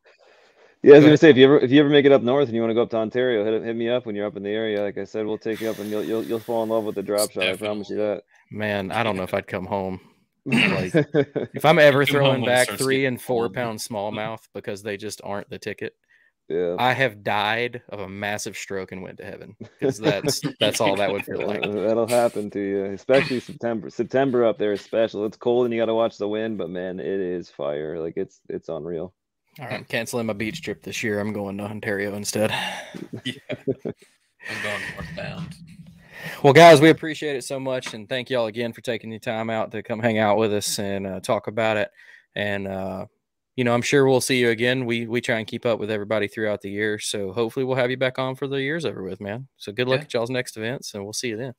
yeah, I was Go gonna ahead. say if you ever if you ever make it up north and you want to go up to Ontario, hit hit me up when you're up in the area. Like I said, we'll take you up and you'll you'll, you'll fall in love with the drop shot. I promise you that. man, I don't know if I'd come home. Like, If I'm ever throwing back three and four pound smallmouth because they just aren't the ticket, I have died of a massive stroke and went to heaven because that's that's all that would feel like. that'll happen to you, especially September. September up there is special. It's cold and you got to watch the wind, but man, it is fire. Like it's it's unreal. All right, I'm canceling my beach trip this year. I'm going to Ontario instead. Yeah. I'm going northbound. Well, guys, we appreciate it so much, and thank y'all again for taking the time out to come hang out with us and uh, talk about it. And uh, you know, I'm sure we'll see you again. We we try and keep up with everybody throughout the year, so hopefully we'll have you back on for the years over with, man. So good luck Yeah. at y'all's next events, and we'll see you then.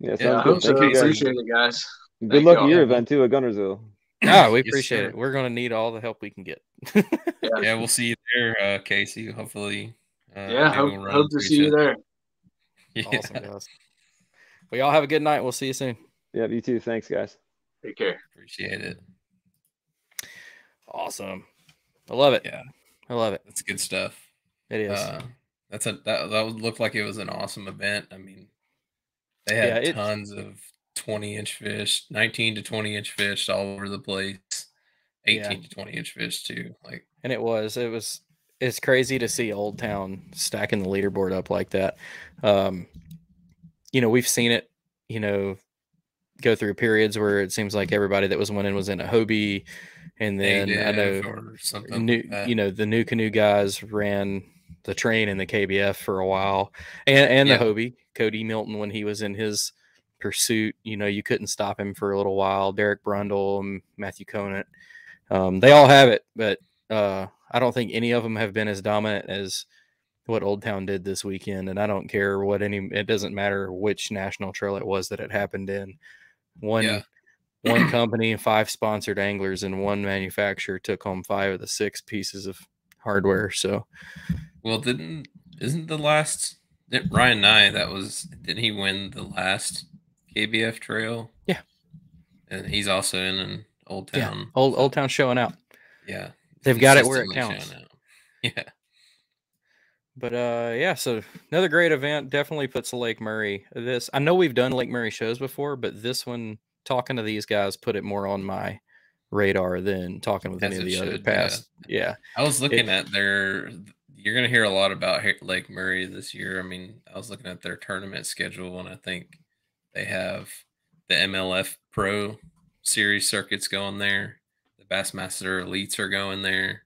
Yeah, Yeah, I hope good. so. Thank you. Appreciate it, guys. Good Thank luck at y'all. your event too at Guntersville. Ah, we Yes, appreciate sir. it. We're gonna need all the help we can get. Yeah, we'll see you there, uh, Casey. Hopefully. Uh, Yeah, hope, hope to see you there. Yeah. Awesome, guys. Well, y'all have a good night. We'll see you soon. Yeah, you too. Thanks, guys. Take care. Appreciate it. Awesome. I love it. Yeah, I love it. that's good stuff. It is. Uh, that's a that that would look like it was an awesome event. I mean, they had Yeah, tons of twenty inch fish, nineteen to twenty inch fish all over the place. Eighteen Yeah. to twenty inch fish too. Like and it was it was it's crazy to see old town stacking the leaderboard up like that um you know we've seen it you know go through periods where it seems like everybody that was winning was in a hobie and then i know something. new like you know the NuCanoe guys ran the train in the kbf for a while and and Yeah. the hobie cody milton when he was in his pursuit you know you couldn't stop him for a little while derek brundle and matthew conant um, they all have it but uh, i don't think any of them have been as dominant as what old town did this weekend and i don't care what any it doesn't matter which national trail it was that it happened in one Yeah. one company, five sponsored anglers, and one manufacturer took home five of the six pieces of hardware. So Well, didn't isn't the last didn't Ryan Nye that was didn't he win the last KBF trail? Yeah. and he's also in an Old yeah, Town. old old town showing out. Yeah, They've got it where it counts. Yeah, But uh, yeah, so another great event. Definitely puts Lake Murray. This I know we've done Lake Murray shows before, but this one, talking to these guys, put it more on my radar than talking with As any of the other should, yeah. past. Yeah, I was looking at their. You're gonna hear a lot about Lake Murray this year. I mean, I was looking at their tournament schedule, and I think they have the MLF Pro Series circuits going there. The Bassmaster Elites are going there.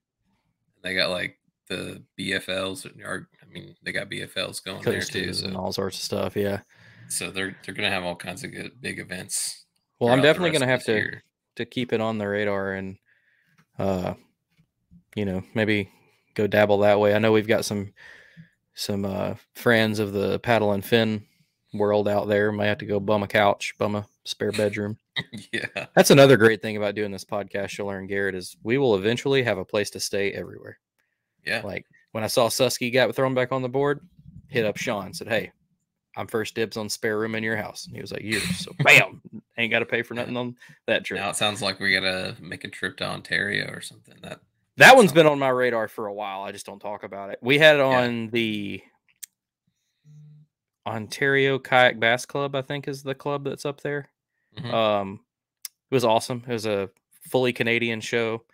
They got like the BFLs, are. I mean, they got BFLs going there too. So and all sorts of stuff. Yeah, So they're they're gonna have all kinds of good big events. Well, I'm definitely gonna have to year. to keep it on the radar and uh you know maybe go dabble that way i know we've got some some uh friends of the Paddle N' Fin world out there might have to go bum a couch bum a spare bedroom yeah. that's another great thing about doing this podcast you'll learn Garrad is we will eventually have a place to stay everywhere Yeah. like when i saw susky got thrown back on the board hit up sean said hey i'm first dibs on spare room in your house and he was like you so bam ain't got to pay for nothing on that trip Now it sounds like we gotta make a trip to Ontario or something. That That one's been on my radar for a while. I just don't talk about it. We had it Yeah. on the Ontario Kayak Bass Club, I think is the club that's up there. Mhm. Um, it was awesome. It was a fully Canadian show.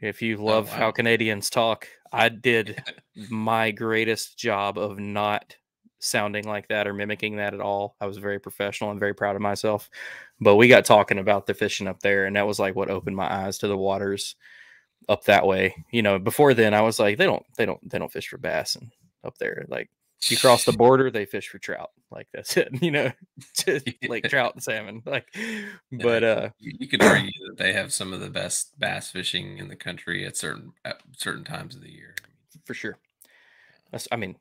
If you love how Oh, wow. Canadians talk, I did my greatest job of not sounding like that or mimicking that at all. I was very professional and very proud of myself. But we got talking about the fishing up there, and that was like what opened my eyes to the waters up that way. You know, before then I was like, they don't they don't they don't fish for bass and up there. Like you cross the border, they fish for trout. Like that's it, you know, just like trout and salmon. Like but uh you, you could argue that they have some of the best bass fishing in the country at certain at certain times of the year. for sure. That's, I mean,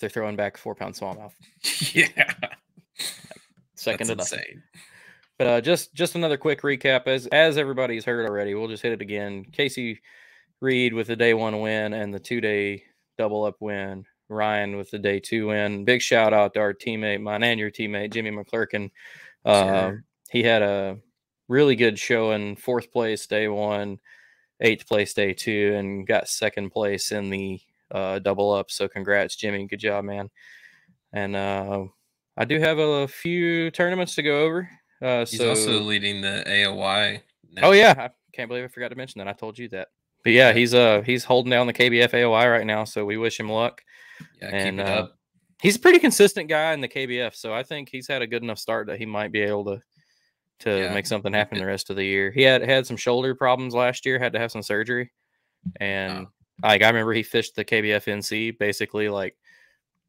they're throwing back four pound smallmouth. yeah, Second that's to nothing. But uh, just just another quick recap as as everybody's heard already. We'll just hit it again. Casey Reed with the day one win and the two day double up win. Ryan with the day two win. Big shout out to our teammate, mine and your teammate Jimmy McClurkin. Uh, Sure. He had a really good show in Fourth place day one, eighth place day two, and got second place in the uh, double up. So congrats, Jimmy. Good job, man. And uh, I do have a few tournaments to go over. Uh, He's so, also leading the AOY. oh yeah, I can't believe I forgot to mention that. I told you that. But yeah, Yeah. he's uh he's holding down the KBF AOY right now, so we wish him luck. Yeah, and, uh. He's a pretty consistent guy in the KBF, so I think he's had a good enough start that he might be able to to Yeah, make something happen the rest of the year. He had had some shoulder problems last year, had to have some surgery, and like I remember he fished the KBF NC basically like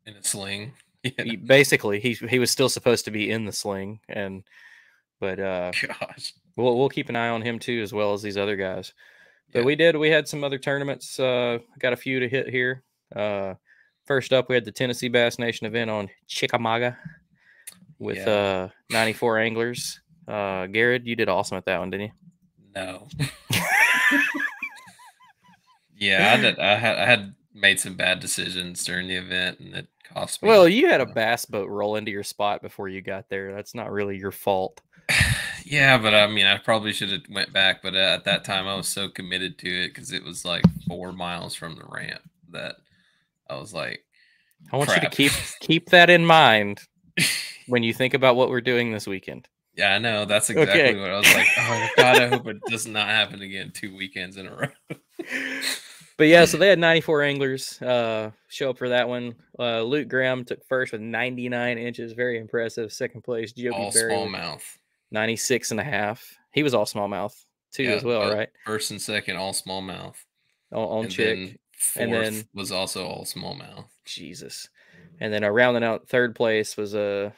in a sling. Yeah. he- basically he he was still supposed to be in the sling, and but uh Gosh. we'll we'll keep an eye on him too as well as these other guys. But Yeah. we did. We had some other tournaments. Uh, got a few to hit here. Uh, first up, we had the Tennessee Bass Nation event on Chickamauga with Yeah. uh 94 anglers. Uh, Garrad, you did awesome at that one, didn't you? No. yeah, I did. I had I had made some bad decisions during the event, and it cost me. Well, you had a bass boat roll into your spot before you got there. That's not really your fault. yeah, but I mean, I probably should have went back. But uh, at that time, I was so committed to it because it was like four miles from the ramp that I was like, I want you to keep keep that in mind when you think about what we're doing this weekend. yeah, I know. That's exactly Okay. what I was like. Oh God, I hope it does not happen again. Two weekends in a row. But yeah, so they had 94 anglers uh, show up for that one. Uh, Luke Graham took first with 99 inches, very impressive. Second place, Joby All Berry, smallmouth. 96 and a half. He was all smallmouth too, Yeah, as well, right? First and second, all smallmouth. On, on and chick, then and then- was also all smallmouth. Jesus. And then uh, rounding out third place was uh,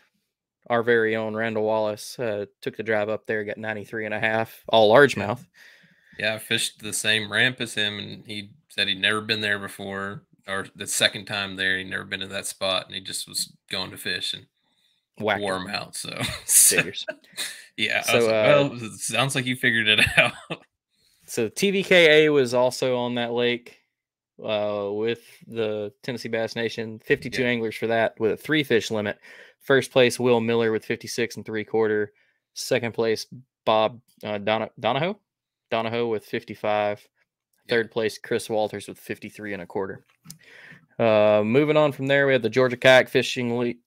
our very own Randall Wallace. Uh, took the drive up there, got 93 and a half, all largemouth. Yeah, I fished the same ramp as him, and he said he'd never been there before, or the second time there, he'd never been to that spot, and he just was going to fish and Whack. wore 'em out. So, Figures. yeah, I So, was like, uh, well, it sounds like you figured it out. So TVKA was also on that lake uh, with the Tennessee Bass Nation. 52 Yeah. anglers for that with a three fish limit. First place, Will Miller with 56 and three quarter. Second place, Bob uh, Don- Donahoe. Donahoe with 55. Yeah. Third place, Chris Walters with 53 and a quarter. Uh, moving on from there, we had the Georgia Kayak Fishing League,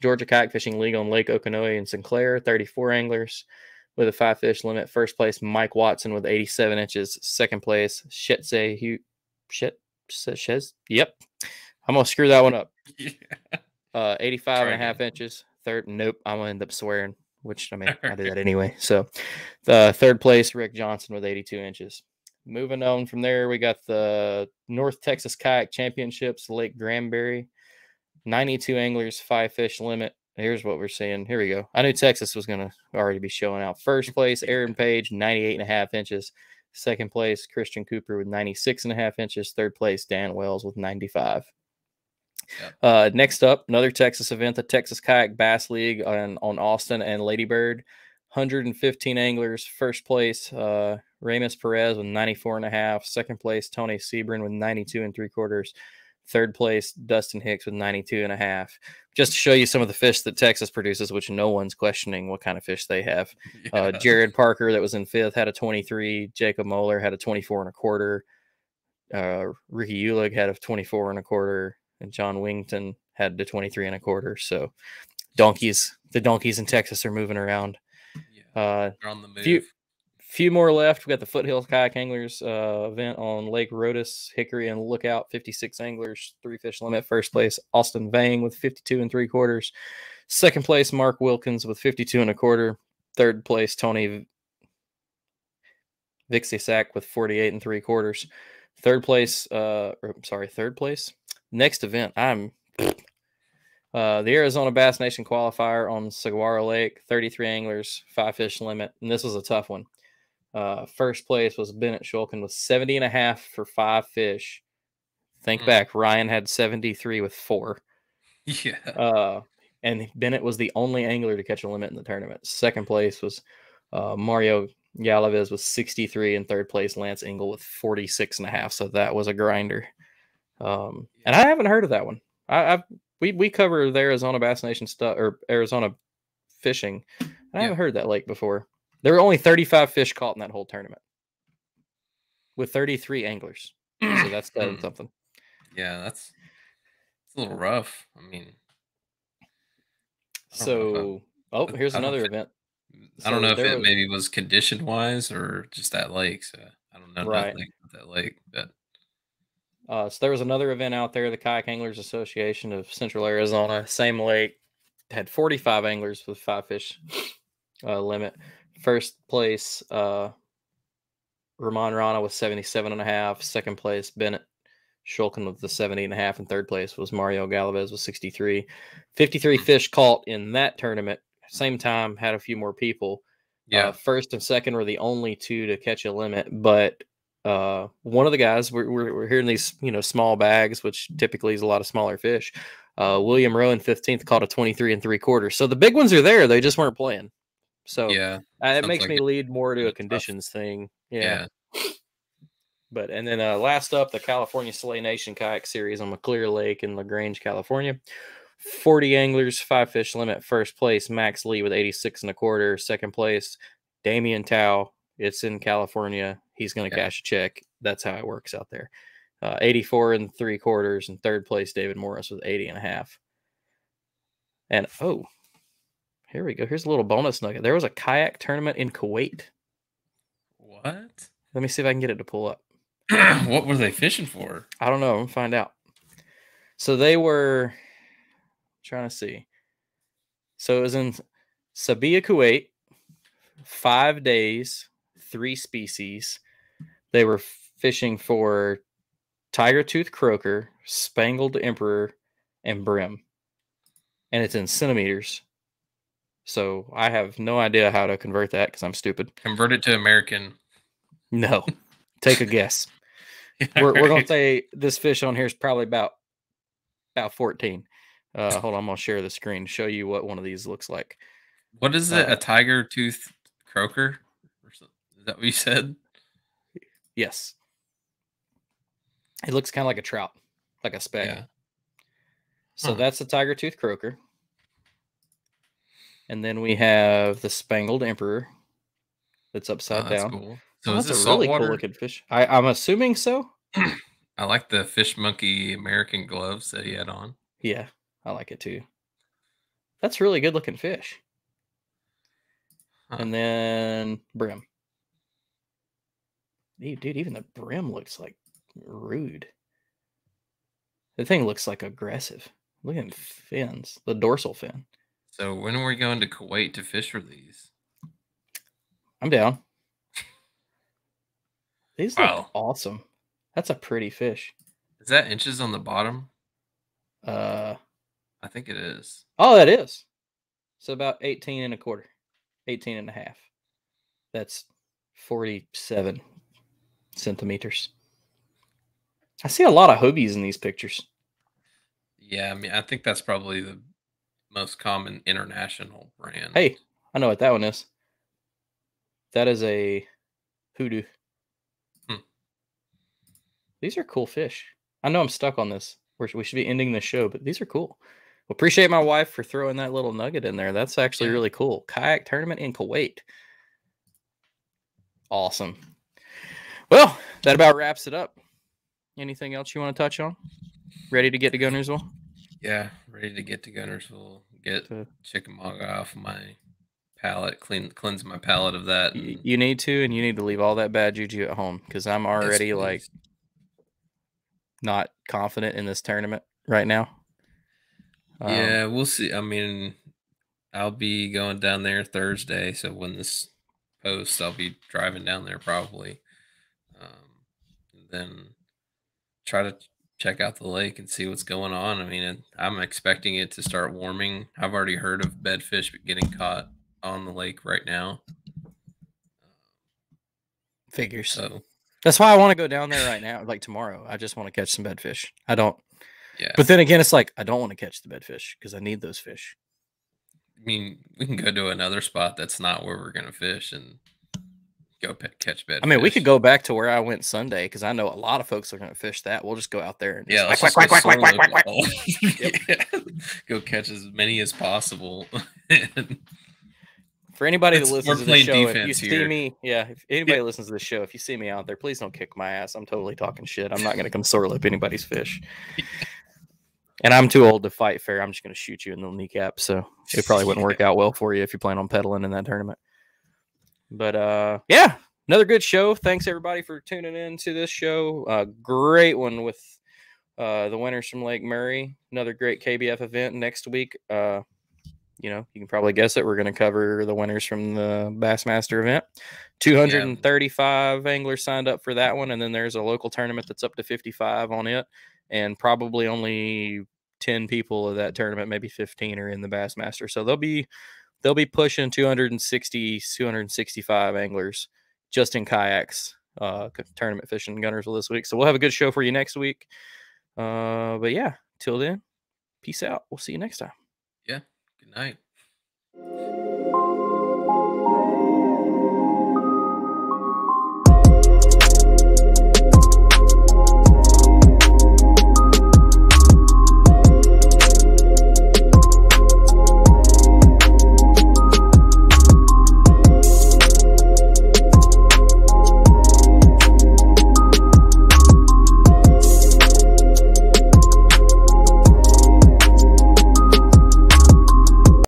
Georgia Kayak Fishing League on Lake Oconee and Sinclair. 34 anglers with a five fish limit. First place, Mike Watson with 87 inches. Second place, Shetse Shit, Shez. Yep. I'm going to screw that one up. yeah. Uh, 85 Try and a half again. inches. Third, nope. I'm going to end up swearing, which I mean, I did that anyway. So, the third place, Rick Johnson with 82 inches. Moving on from there, we got the North Texas Kayak Championships, Lake Granbury. 92 anglers, five fish limit. here's what we're seeing. Here we go. I knew Texas was going to already be showing out. First place, Aaron Page, 98 and a half inches. Second place, Christian Cooper with 96 and a half inches. Third place, Dan Wells with 95. Yep. Uh, next up, another Texas event, the Texas Kayak Bass League on, on Austin and Lady Bird. 115 anglers. First place, uh, Ramus Perez with 94 and a half. Second place, Tony Sebring with 92 and three quarters. Third place, Dustin Hicks with 92 and a half. Just to show you some of the fish that Texas produces, which no one's questioning what kind of fish they have. Uh, Jared Parker, that was in fifth, had a 23. Jacob Moeller had a 24 and a quarter. Uh, Ricky Ulig had a 24 and a quarter. And John Wington had the 23 and a quarter. So donkeys, the donkeys in Texas are moving around. Yeah, Uh, they're on the move. few- few more left. We've got the Foothills Kayak Anglers uh, event on Lake Rhodhiss, Hickory, and Lookout. 56 anglers, three fish limit. First place, Austin Vang with 52 and three quarters. Second place, Mark Wilkins with 52 and a quarter. Third place, Tony Vixisack with 48 and three quarters. Third place, uh, or, sorry, third place. Next event, I'm uh, the Arizona Bass Nation qualifier on Saguaro Lake, 33 anglers, five fish limit. And this was a tough one. Uh, first place was Bennett Shulkin with 70 and a half for five fish. Think Mm. back, Ryan had 73 with four. yeah. Uh, and Bennett was the only angler to catch a limit in the tournament. Second place was uh, Mario Galaviz with 63, and third place Lance Engel with 46 and a half. So that was a grinder. Um, and I haven't heard of that one. I, I've we we cover the Arizona Bass Nation stuff or Arizona fishing. And I Yeah. haven't heard that lake before. There were only 35 fish caught in that whole tournament, with 33 anglers. So that's Hmm. something. Yeah, that's it's a little rough. I mean, I if I- So, oh, here's another event. I don't know if it was- maybe was condition wise or just that lake. So I don't know Right. that lake. But Uh, so there was another event out there, the Kayak Anglers Association of Central Arizona, same lake, had 45 anglers with five fish uh, limit. First place, uh, Ramon Rana with 77 and a half. Second place, Bennett Shulkin with the 70 and a half. And third place was Mario Galaviz with 63. 53 fish caught in that tournament. Same time, had a few more people. yeah, Uh, first and second were the only two to catch a limit, but uh, one of the guys we're, we're, we're hearing these you know small bags, which typically is a lot of smaller fish. Uh, William Rowan fifteenth caught a twenty three and three quarters. So the big ones are there; they just weren't playing. So yeah, uh, it makes like me it- lead more to a it's tough. conditions thing. yeah, Yeah. But and then uh, last up, the California Slay Nation Kayak Series on McClure Lake in Lagrange, California. 40 anglers, five fish limit. First place, Max Lee with 86 and a quarter. Second place, Damian Tao. It's in California. He's going to Yeah. cash a check. That's how it works out there. Uh, 84 and three quarters. And third place, David Morris with 80 and a half. And oh, here we go. Here's a little bonus nugget. There was a kayak tournament in Kuwait. What? Let me see if I can get it to pull up. what were they fishing for? I don't know. I'm gonna find out. So they were trying to see. So it was in Sabia, Kuwait. Five days, three species. They were fishing for tiger tooth croaker, spangled emperor, and brim. And it's in centimeters. So I have no idea how to convert that because I'm stupid. Convert it to American. No. Take a guess we're, we're gonna say this fish on here is probably about about 14 uh hold on i'm gonna share the screen to show you what one of these looks like What is it? uh, a tiger tooth croaker? Is that what you said? yes it looks kind of like a trout like a speck Yeah. so Huh. that's a tiger tooth croaker and then we have the spangled emperor that's Oh, upside that's down cool. So oh, is that's a really cool looking fish I, i'm assuming so I like the fish monkey American gloves that he had on. yeah i like it too that's really good looking fish Huh. and then brim. Dude, dude, even the brim looks like rude. The thing looks like aggressive. Look at them fins, the dorsal fin. So when are we going to Kuwait to fish for these? I'm down. These look awesome. That's a pretty fish. Is that inches on the bottom? Uh I think it is. oh, that is. So about 18 and a quarter, 18 and a half. That's 47 centimeters. I see a lot of Hobies in these pictures. Yeah, I mean, I think that's probably the most common international brand. Hey, I know what that one is. That is a hoodoo. Hmm. These are cool fish. I know I'm stuck on this. We're, we should be ending the show, but these are cool. Appreciate my wife for throwing that little nugget in there. That's actually Yeah. really cool. Kayak tournament in Kuwait. Awesome. Well, that about wraps it up. Anything else you want to touch on? Ready to get to Guntersville? Yeah, ready to get to Guntersville, get To- Chickamauga off my palate, clean cleanse my palate of that. And- You need to, and you need to leave all that bad juju at home because I'm Yes, already like not confident in this tournament right now. Um, yeah, we'll see. I mean, I'll be going down there Thursday, so when this posts, I'll be driving down there probably. Um, then try to check out the lake and see what's going on. I mean, I'm expecting it to start warming. I've already heard of bedfish getting caught on the lake right now. figures. So That's why I want to go down there right now, like tomorrow. I just want to catch some bedfish. I don't, yeah, but then again, it's like I don't want to catch the bedfish because I need those fish. I mean, we can go to another spot that's not where we're gonna fish and go catch bedfish. I mean, we could go back to where I went Sunday because I know a lot of folks are going to fish that. We'll just go out there and Yeah, just let's whack, just whack, go whack, whack, solo whack, whack, whack. Yep. Yeah. Go catch as many as possible. For anybody that listens to the show, if you see here. me, yeah, if anybody listens to the show, if you see me out there, please don't kick my ass. I'm totally talking shit. I'm not going to come sore lip anybody's fish. And I'm too old to fight fair. I'm just going to shoot you in the kneecap. So it probably wouldn't work out well for you if you plan on pedaling in that tournament. But uh, yeah, another good show. Thanks everybody for tuning in to this show. Uh, great one with uh, the winners from Lake Murray. Another great KBF event next week. Uh, you know, you can probably guess it. We're going to cover the winners from the Bassmaster event. 235 anglers signed up for that one. And then there's a local tournament that's up to 55 on it. And probably only 10 people of that tournament, maybe 15 are in the Bassmaster. So they'll be they'll be pushing 260, 265 anglers just in kayaks, uh, tournament fishing gunners this week. So we'll have a good show for you next week. Uh, but yeah, till then, peace out. We'll see you next time. Yeah. Good night.